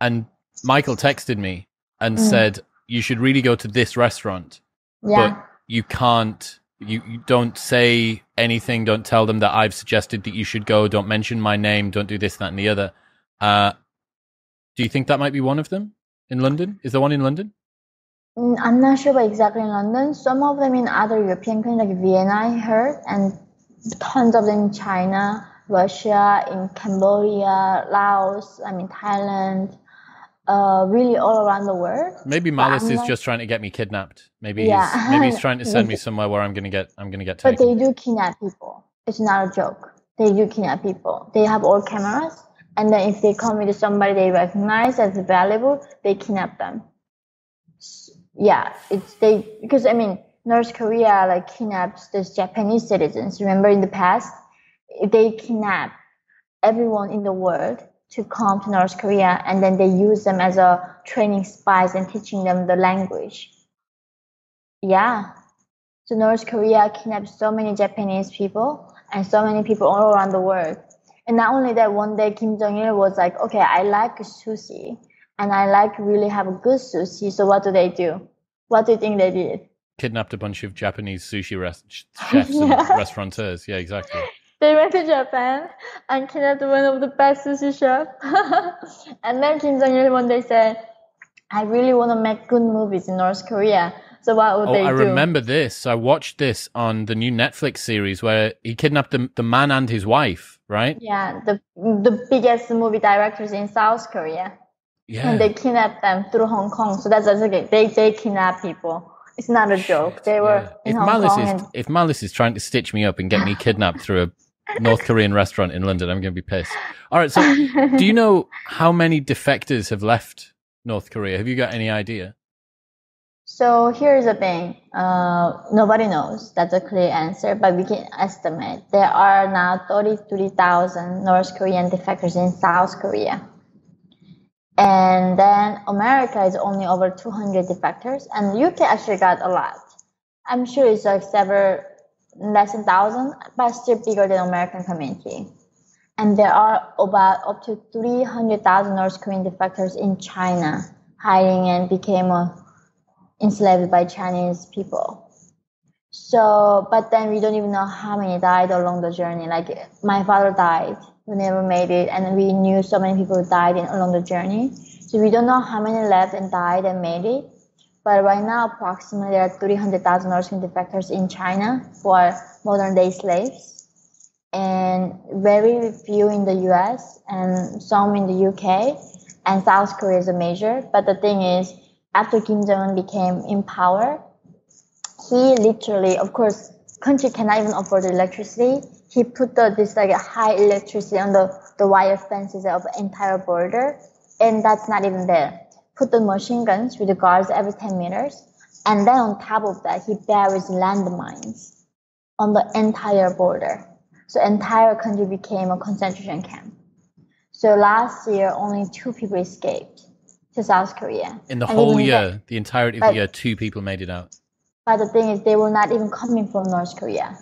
and Michael texted me and mm. said you should really go to this restaurant. Yeah. But you can't you, you, don't say anything don't tell them that i've suggested that you should go don't mention my name don't do this that and the other uh, do you think that might be one of them in london is there one in london i'm not sure about exactly in london some of them in other european countries like vienna i heard and tons of them in china russia in cambodia laos i mean thailand uh, really all around the world. Maybe Malice is like, just trying to get me kidnapped. Maybe yeah. he's, maybe he's trying to send me somewhere where I'm gonna get I'm gonna get taken. But they do kidnap people. It's not a joke. They do kidnap people. They have all cameras, and then if they come with somebody they recognize as valuable, they kidnap them. Yeah, it's they because I mean North Korea like kidnaps the Japanese citizens. Remember in the past, they kidnap everyone in the world to come to North Korea and then they use them as a training spies and teaching them the language. Yeah. So North Korea kidnapped so many Japanese people and so many people all around the world. And not only that, one day Kim Jong Il was like, "Okay, I like sushi, and I like really have a good sushi. So what do they do? What do you think they did? Kidnapped a bunch of Japanese sushi res- chefs and Yeah. restaurateurs. Yeah, exactly. They went to Japan and kidnapped one of the best sushi chefs. and then Kim Jong Il one day said, "I really want to make good movies in North Korea. So what would Oh, they I do?" I remember this. I watched this on the new Netflix series where he kidnapped the, the man and his wife, right? Yeah, the the biggest movie directors in South Korea. Yeah. and they kidnapped them through Hong Kong. So that's that's okay. They they kidnap people. It's not a joke. They were Yeah. in If Hong Malice Kong is and if Malice is trying to stitch me up and get me kidnapped through a North Korean restaurant in London, I'm going to be pissed. All right, so do you know how many defectors have left North Korea? Have you got any idea? So here's the thing. Uh, nobody knows. That's a clear answer, but we can estimate. There are now 33,000 North Korean defectors in South Korea. And then America is only over 200 defectors, and UK actually got a lot. I'm sure it's like several less than thousand, but still bigger than American community. And there are about up to 300,000 North Korean defectors in China, hiding and became a enslaved by Chinese people. So, but then we don't even know how many died along the journey. Like my father died, we never made it, and we knew so many people died in, along the journey. So we don't know how many left and died and made it. But right now, approximately there are 300,000 Northern defectors in China who are modern day slaves, and very few in the U.S. and some in the UK, and South Korea is a major. But the thing is, after Kim Jong Un became in power, he literally, of course, country cannot even afford electricity. He put the, this like high electricity on the, the wire fences of entire border, and that's not even there. Put the machine guns with the guards every 10 meters, and then on top of that, he buries landmines on the entire border. So entire country became a concentration camp. So last year, only two people escaped to South Korea. In the And whole year, that- the entirety of the year, two people made it out. But the thing is, they were not even coming from North Korea.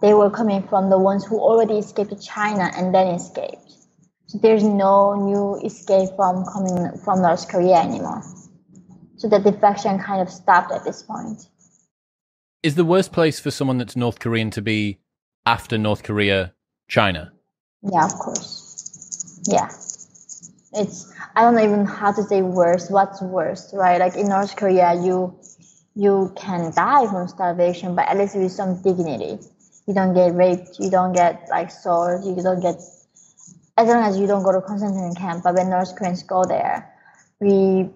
They were coming from the ones who already escaped to China and then escaped. So there's no new escape from coming from North Korea anymore. So the defection kind of stopped at this point. Is the worst place for someone that's North Korean to be after North Korea, China? Yeah, of course. Yeah. It's I don't know even how to say worse. What's worse, right? Like in North Korea, you you can die from starvation, but at least with some dignity. You don't get raped. You don't get like sold. You don't get as long as you don't go to concentration camp. But when North Koreans go there, we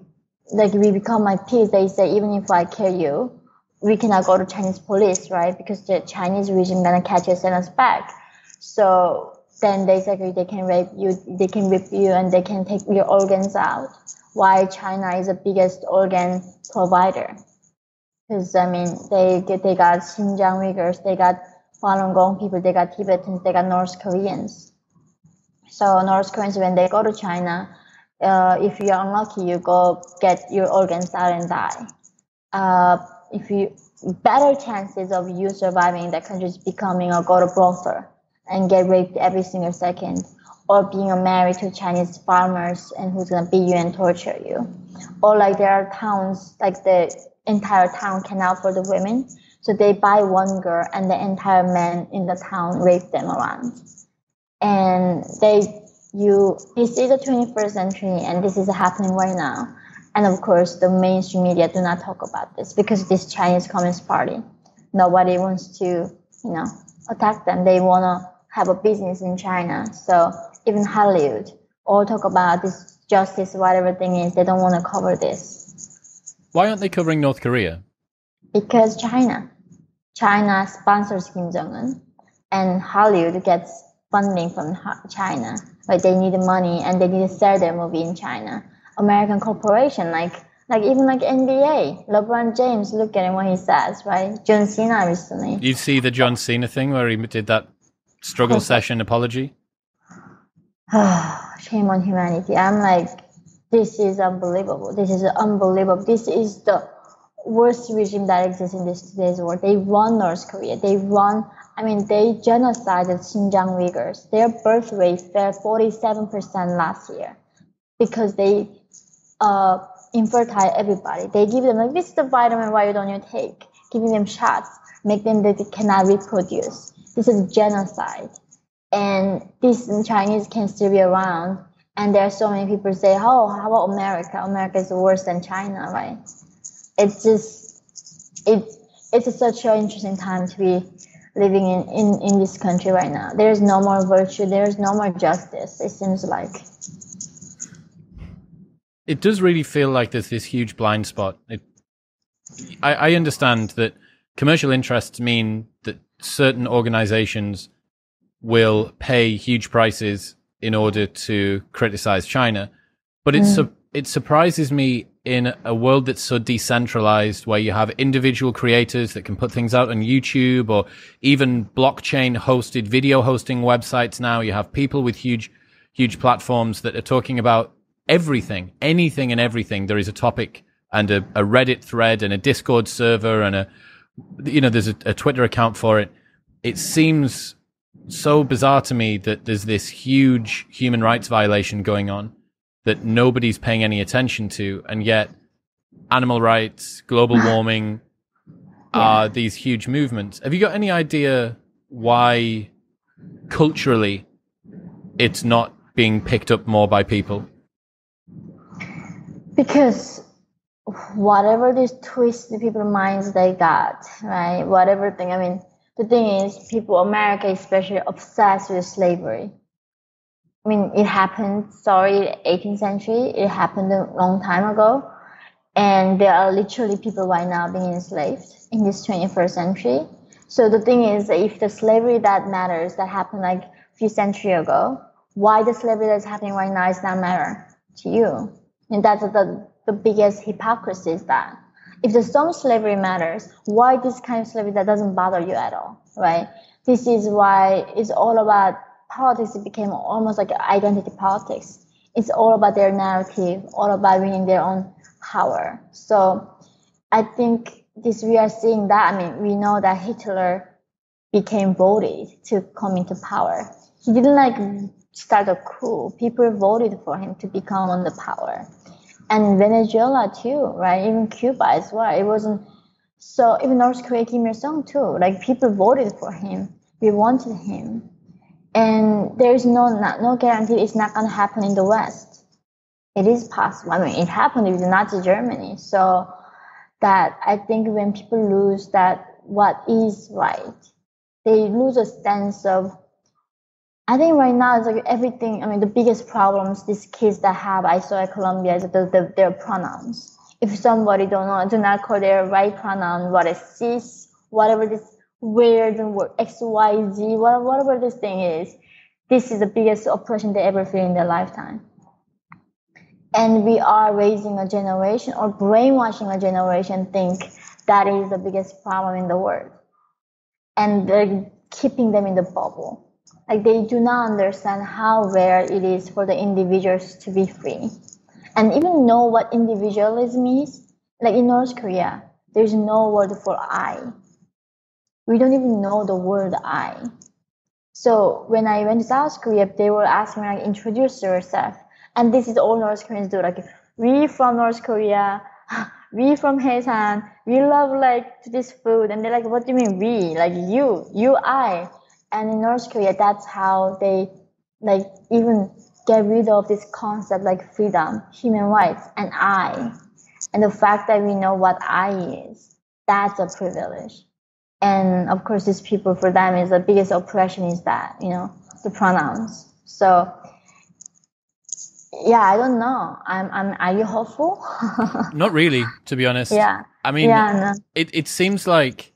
like we become like pigs. They say even if I kill you, we cannot go to Chinese police, right? Because the Chinese regime gonna catch us and us back. So then basically they can rape you, they can rip you, and they can take your organs out. Why China is the biggest organ provider? Because I mean, they they got Xinjiang Uyghurs, they got Falun Gong people, they got Tibetans, they got North Koreans. So North Koreans, when they go to China, uh, if you're unlucky, you go get your organs out and die. Uh, if you better chances of you surviving in that country is becoming a go to brothel and get raped every single second, or being married to Chinese farmers and who's gonna beat you and torture you, or like there are towns like the entire town cannot afford the women, so they buy one girl and the entire men in the town rape them around, and they you this is the 21st century and this is happening right now. And of course, the mainstream media do not talk about this because this Chinese Communist Party, nobody wants to, you know, attack them. They want to have a business in China. So even Hollywood all talk about this justice, whatever thing is, they don't want to cover this Why aren't they covering North Korea? because China, China sponsors Kim Jong Un, and Hollywood gets funding from China. Like they need the money and they need to sell their movie in China. American corporation, like like even like NBA, LeBron James, look at him what he says, right? John Cena recently. You see the John Cena thing where he did that struggle session apology? Shame on humanity. I'm like, this is unbelievable. This is unbelievable. This is the worst regime that exists in this today's world. They run North Korea. They run I mean, they genocided Xinjiang Uyghurs. Their birth rate fell 47% last year because they uh, infertile everybody. They give them like this is the vitamin why you don't you take, giving them shots, make them that they cannot reproduce. This is genocide, and these Chinese can still be around. And there are so many people say, "Oh, how about America? America is worse than China, right?" It's just it it's such an interesting time to be living in, in, in this country right now. There's no more virtue, there's no more justice, it seems like. It does really feel like there's this huge blind spot. It, I, I understand that commercial interests mean that certain organizations will pay huge prices in order to criticize China, but it, mm. su- it surprises me in a world that's so decentralized where you have individual creators that can put things out on YouTube or even blockchain hosted video hosting websites now. You have people with huge, huge platforms that are talking about everything, anything and everything. There is a topic and a, a Reddit thread and a Discord server and a, you know, there's a, a Twitter account for it. It seems so bizarre to me that there's this huge human rights violation going on that nobody's paying any attention to, and yet animal rights, global warming are these huge movements. Have you got any idea why culturally it's not being picked up more by people? Because whatever this twist the people's minds they got, right? Whatever thing. I mean, the thing is, people, America especially, obsessed with slavery. I mean, it happened, sorry, 18th century. It happened a long time ago. And there are literally people right now being enslaved in this 21st century. So the thing is, if the slavery that matters, that happened like a few centuries ago, why the slavery that's happening right now is not matter to you? And that's the, the biggest hypocrisy is that if the some slavery matters, why this kind of slavery that doesn't bother you at all, right? This is why it's all about politics it became almost like identity politics. It's all about their narrative, all about winning their own power. So I think this we are seeing that. I mean, we know that Hitler became voted to come into power. He didn't like start a coup. People voted for him to become on the power. And Venezuela too, right? Even Cuba as well. It wasn't so even North Korea Kim Il Sung too. Like people voted for him. We wanted him and there is no no guarantee it's not going to happen in the West. It is possible. I mean, it happened with Nazi Germany. So that I think when people lose that what is right, they lose a sense of. I think right now it's like everything. I mean, the biggest problems these kids that have I saw at Columbia is the, the, their pronouns. If somebody don't know, do not call their right pronoun, what is cis, whatever this weird word X, Y, Z, whatever this thing is, this is the biggest oppression they ever feel in their lifetime. And we are raising a generation or brainwashing a generation think that is the biggest problem in the world. And they're keeping them in the bubble. Like they do not understand how rare it is for the individuals to be free. And even know what individualism is. Like in North Korea, there's no word for I we don't even know the word I. So when I went to South Korea, they were asking me like introduce yourself, and this is all North Koreans do. Like we from North Korea, we from Hyesan, we love like this food, and they're like, what do you mean we? Like you, you, I. And in North Korea, that's how they like even get rid of this concept like freedom, human rights, and I. And the fact that we know what I is, that's a privilege. And of course these people for them is the biggest oppression is that you know the pronouns. So yeah i don't know. I'm i'm are you hopeful? Not really to be honest. Yeah. I mean yeah, no. it, it seems like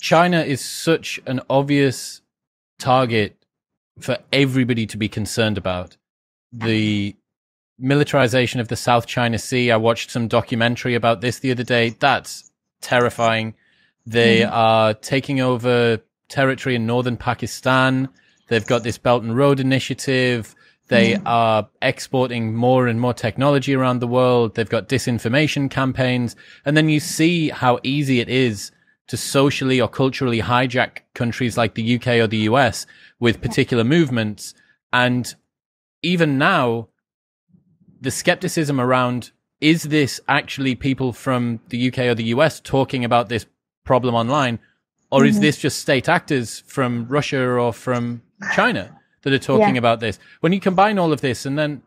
china is such an obvious target for everybody to be concerned about the militarization of the south china sea i watched some documentary about this the other day that's terrifying they mm. are taking over territory in northern Pakistan. They've got this Belt and Road Initiative. They mm. are exporting more and more technology around the world. They've got disinformation campaigns. And then you see how easy it is to socially or culturally hijack countries like the UK or the US with particular movements. And even now, the skepticism around is this actually people from the UK or the US talking about this problem online? Or mm-hmm. is this just state actors from Russia or from China that are talking yeah. about this? When you combine all of this, and then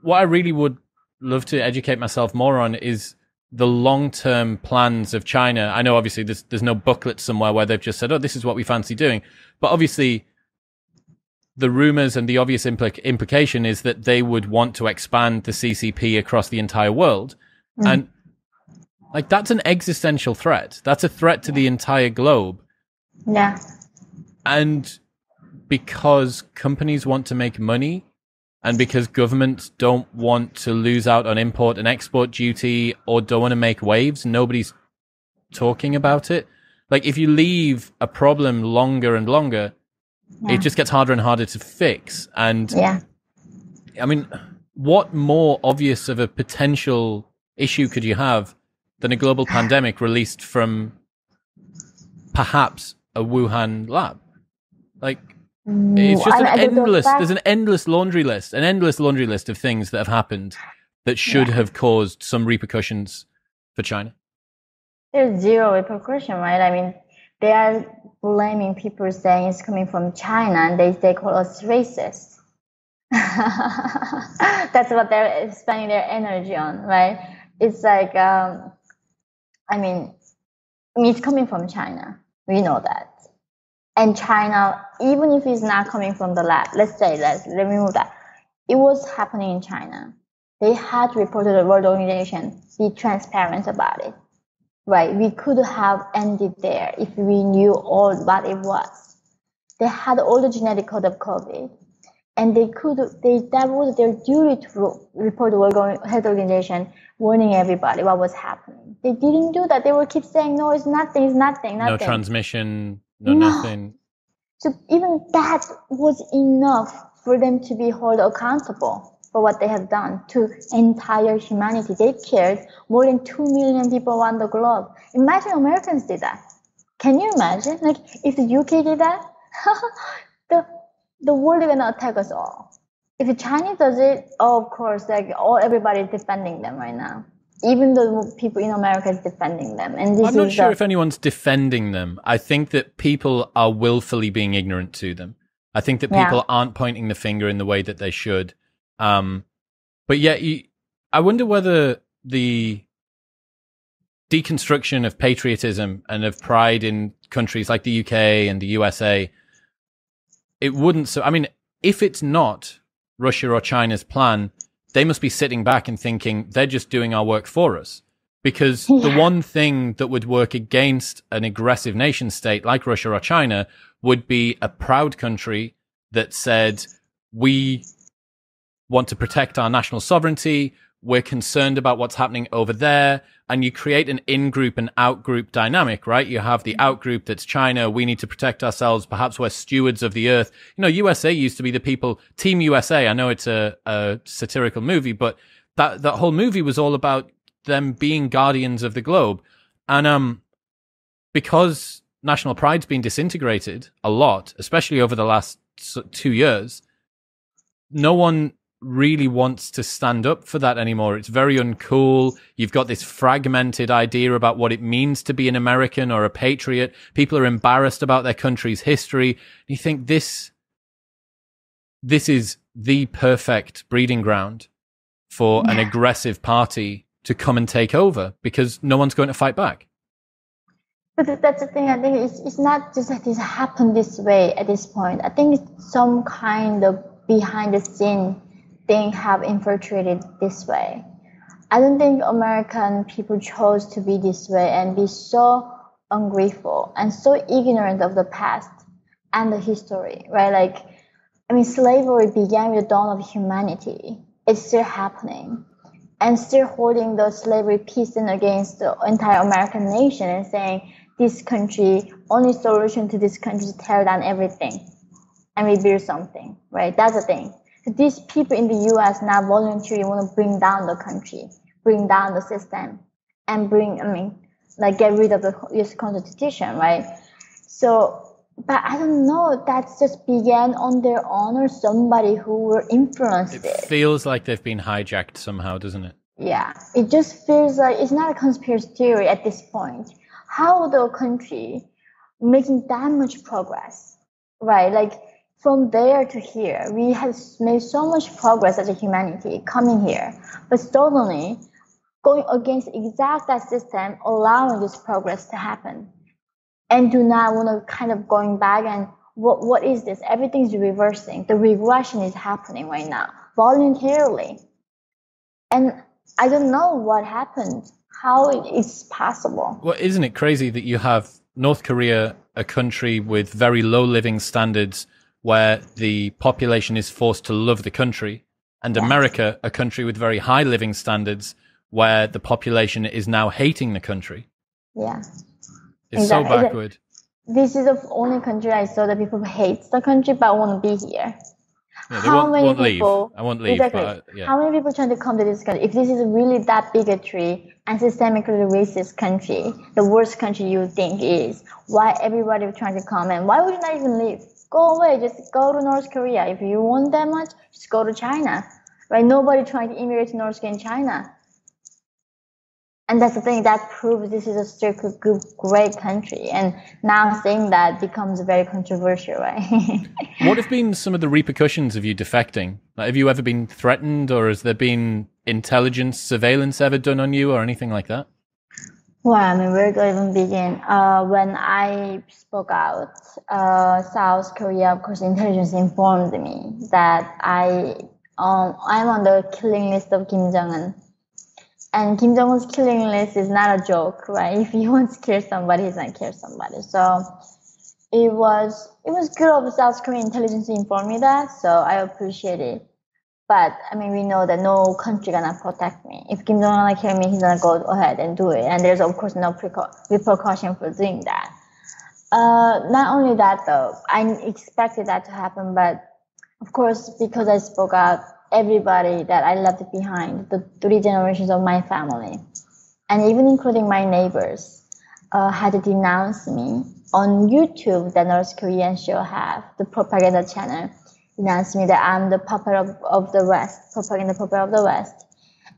what I really would love to educate myself more on is the long term plans of China. I know obviously there's, there's no booklet somewhere where they've just said, oh, this is what we fancy doing. But obviously, the rumors and the obvious impl- implication is that they would want to expand the CCP across the entire world. Mm. And like that's an existential threat. That's a threat to the entire globe. Yeah. And because companies want to make money and because governments don't want to lose out on import and export duty or don't want to make waves, nobody's talking about it. Like if you leave a problem longer and longer, yeah. it just gets harder and harder to fix. And yeah. I mean, what more obvious of a potential issue could you have than a global pandemic released from perhaps a Wuhan lab? Like, it's just an endless, there's an endless laundry list, an endless laundry list of things that have happened that should yeah. have caused some repercussions for China. There's zero repercussion, right? I mean, they are blaming people saying it's coming from China and they, they call us racist. That's what they're spending their energy on, right? It's like, um, I mean, it's coming from China. We know that. And China, even if it's not coming from the lab, let's say, let me move that. It was happening in China. They had reported the World Organization, be transparent about it right? We could have ended there if we knew all what it was. They had all the genetic code of COVID, and they could they that was their duty to report the World Health Organization, warning everybody what was happening. They didn't do that. They would keep saying, "No, it's nothing. It's nothing. nothing." No transmission. No, no. nothing. So even that was enough for them to be held accountable for what they have done to entire humanity. They killed more than 2 million people around the globe. Imagine Americans did that. Can you imagine? Like, if the UK did that, the, the world is going to attack us all. If the Chinese does it, oh, of course, like, all everybody is defending them right now. Even though people in America is defending them. And I'm not sure the- if anyone's defending them. I think that people are willfully being ignorant to them. I think that people yeah. aren't pointing the finger in the way that they should. Um, but yet, you, I wonder whether the deconstruction of patriotism and of pride in countries like the UK and the USA, it wouldn't. So, I mean, if it's not Russia or China's plan, they must be sitting back and thinking they're just doing our work for us. Because yeah. the one thing that would work against an aggressive nation state like Russia or China would be a proud country that said, we want to protect our national sovereignty. We're concerned about what's happening over there. And you create an in group and out group dynamic, right? You have the mm-hmm. out group that's China. We need to protect ourselves. Perhaps we're stewards of the earth. You know, USA used to be the people, Team USA. I know it's a, a satirical movie, but that, that whole movie was all about them being guardians of the globe. And, um, because national pride's been disintegrated a lot, especially over the last two years, no one really wants to stand up for that anymore. It's very uncool. You've got this fragmented idea about what it means to be an American or a patriot. People are embarrassed about their country's history. You think this, this is the perfect breeding ground for an aggressive party to come and take over because no one's going to fight back. But that's the thing. I think it's, it's not just that this happened this way at this point. I think it's some kind of behind the scene thing have infiltrated this way. I don't think American people chose to be this way and be so ungrateful and so ignorant of the past and the history, right? Like, I mean, slavery began with the dawn of humanity. It's still happening and still holding the slavery piece in against the entire American nation and saying this country, only solution to this country is tear down everything and rebuild something, right? That's the thing these people in the US now voluntarily want to bring down the country, bring down the system, and bring, I mean, like get rid of the U.S. Constitution, right? So but I don't know. That's just began on their own or somebody who were influenced. It, it feels like they've been hijacked somehow, doesn't it? Yeah, it just feels like it's not a conspiracy theory at this point. How the country making that much progress, right? Like from there to here, we have made so much progress as a humanity coming here, but suddenly going against exact that system, allowing this progress to happen and do not want to kind of going back and what what is this? Everything's reversing. The regression is happening right now voluntarily, and I don't know what happened. How it is possible? Well, isn't it crazy that you have North Korea, a country with very low living standards, where the population is forced to love the country, and America, a country with very high living standards, where the population is now hating the country. Yeah. It's exactly. so backward. This is the only country I saw that people hate the country but want to be here. Yeah, How won't, many won't people? Leave. I won't leave. Exactly. But, yeah. How many people trying to come to this country? If this is really that bigotry and systemically racist country, the worst country you think is, why everybody trying to come and why would you not even leave? Go away. Just go to North Korea. If you want that much, just go to China. Right? Nobody trying to immigrate to North Korea and China and that's the thing that proves this is a still good, great country. And now saying that becomes very controversial, right? what have been some of the repercussions of you defecting? Like, have you ever been threatened, or has there been intelligence surveillance ever done on you, or anything like that? Well, I mean, where do I even begin? Uh, when I spoke out, uh, South Korea, of course, intelligence informed me that I um, I'm on the killing list of Kim Jong Un and Kim Jong Un's killing list is not a joke, right? If he wants to kill somebody, he's gonna kill somebody. So it was it was good of South Korean intelligence to inform me that, so I appreciate it. But I mean, we know that no country gonna protect me. If Kim Jong Un wanna kill me, he's gonna go ahead and do it, and there's of course no repercussion for doing that. Uh, not only that though, I expected that to happen, but of course because I spoke out everybody that I left behind, the three generations of my family, and even including my neighbors, uh, had denounced me on YouTube. The North Korean show have the propaganda channel denounced me that I'm the puppet of, of the West, propaganda puppet of the West.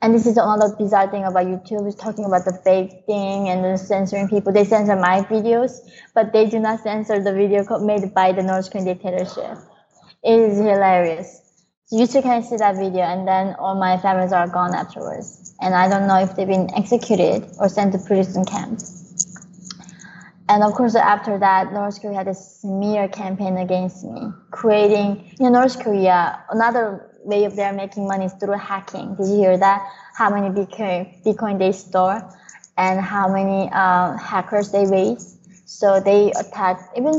And this is another bizarre thing about YouTube is talking about the fake thing and then censoring people. They censor my videos, but they do not censor the video made by the North Korean dictatorship. It is hilarious you two can see that video and then all my families are gone afterwards. And I don't know if they've been executed or sent to prison camps. And of course, after that, North Korea had a smear campaign against me, creating, you know, North Korea, another way of their making money is through hacking. Did you hear that? How many Bitcoin, Bitcoin they store and how many uh, hackers they raise. So they attack, even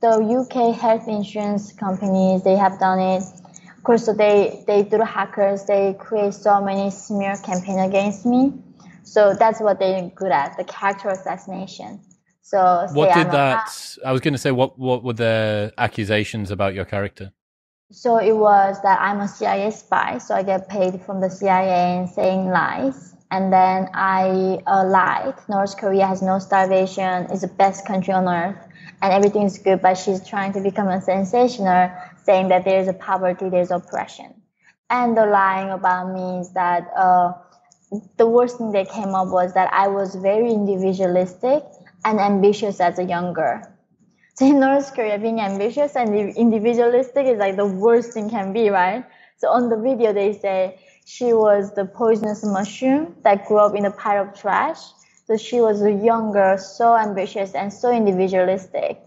the UK health insurance companies, they have done it of course, so they, they through hackers, they create so many smear campaign against me. So that's what they're good at, the character assassination. So what did that? I was going to say, what what were the accusations about your character? So it was that I'm a CIA spy, so I get paid from the CIA and saying lies. And then I uh, lied. North Korea has no starvation, it's the best country on earth, and everything is good. But she's trying to become a sensational saying that there's a poverty, there's oppression. And the lying about me is that uh, the worst thing that came up was that I was very individualistic and ambitious as a younger. So in North Korea, being ambitious and individualistic is like the worst thing can be, right? So on the video, they say she was the poisonous mushroom that grew up in a pile of trash. So she was a young girl, so ambitious and so individualistic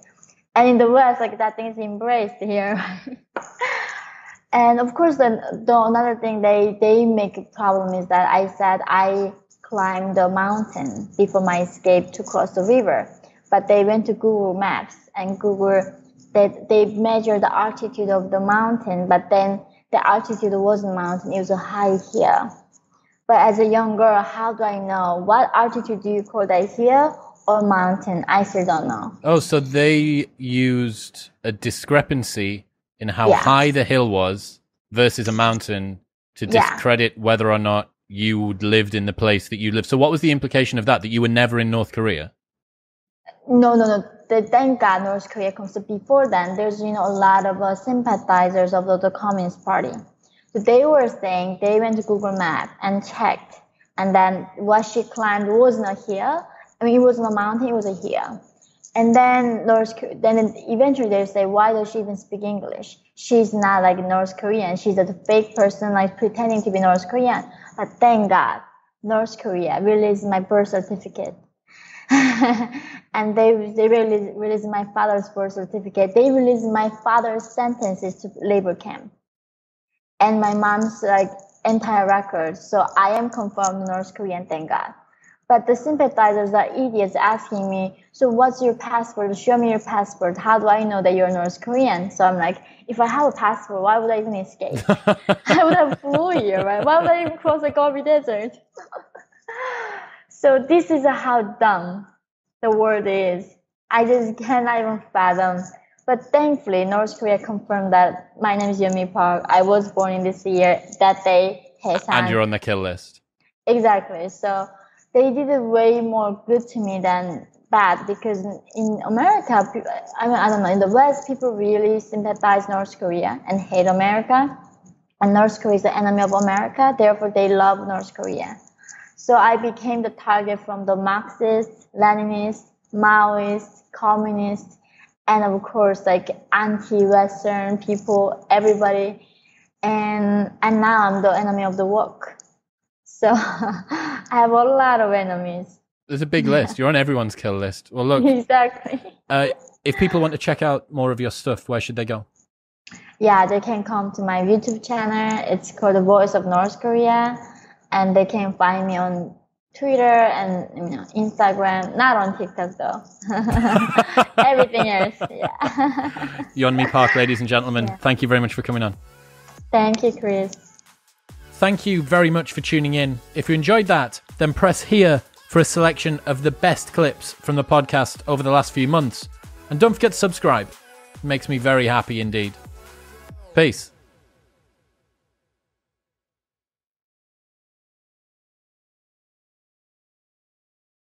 and in the West, like that thing is embraced here. and of course, the, the another thing they they make a problem is that I said I climbed the mountain before my escape to cross the river, but they went to Google Maps and Google that they, they measured the altitude of the mountain, but then the altitude wasn't mountain; it was a high hill. But as a young girl, how do I know what altitude do you call that hill? or mountain. I still don't know. Oh, so they used a discrepancy in how yeah. high the hill was versus a mountain to discredit yeah. whether or not you lived in the place that you lived. So, what was the implication of that? That you were never in North Korea? No, no, no. The, thank God North Korea comes. Before then, there's you know a lot of uh, sympathizers of the, the Communist Party. So they were saying they went to Google Map and checked, and then what she climbed was not here. I mean, it was not a mountain; it was a hill. And then North, then eventually they say, why does she even speak English? She's not like North Korean. She's a fake person, like pretending to be North Korean. But thank God, North Korea released my birth certificate. and they they released, released my father's birth certificate. They released my father's sentences to labor camp, and my mom's like entire record. So I am confirmed North Korean. Thank God. But the sympathizers are idiots asking me, so what's your passport? Show me your passport. How do I know that you're North Korean? So I'm like, if I have a passport, why would I even escape? I would have flew here, right? Why would I even cross the Gobi Desert? so this is how dumb the world is. I just cannot even fathom. But thankfully, North Korea confirmed that my name is Yeonmi Park. I was born in this year, that day. Hyesan. And you're on the kill list. Exactly. So they did it way more good to me than bad because in America, I mean, I don't know, in the West, people really sympathize North Korea and hate America. And North Korea is the enemy of America, therefore they love North Korea. So I became the target from the Marxists, Leninists, Maoists, communists, and of course like anti-Western people, everybody. And and now I'm the enemy of the work. So I have a lot of enemies. There's a big list. You're on everyone's kill list. Well, look. Exactly. Uh, if people want to check out more of your stuff, where should they go? Yeah, they can come to my YouTube channel. It's called The Voice of North Korea. And they can find me on Twitter and you know, Instagram, not on TikTok though. Everything else, yeah. Yeonmi Park, ladies and gentlemen, yeah. thank you very much for coming on. Thank you, Chris. Thank you very much for tuning in. If you enjoyed that, then press here for a selection of the best clips from the podcast over the last few months. And don't forget to subscribe, it makes me very happy indeed. Peace.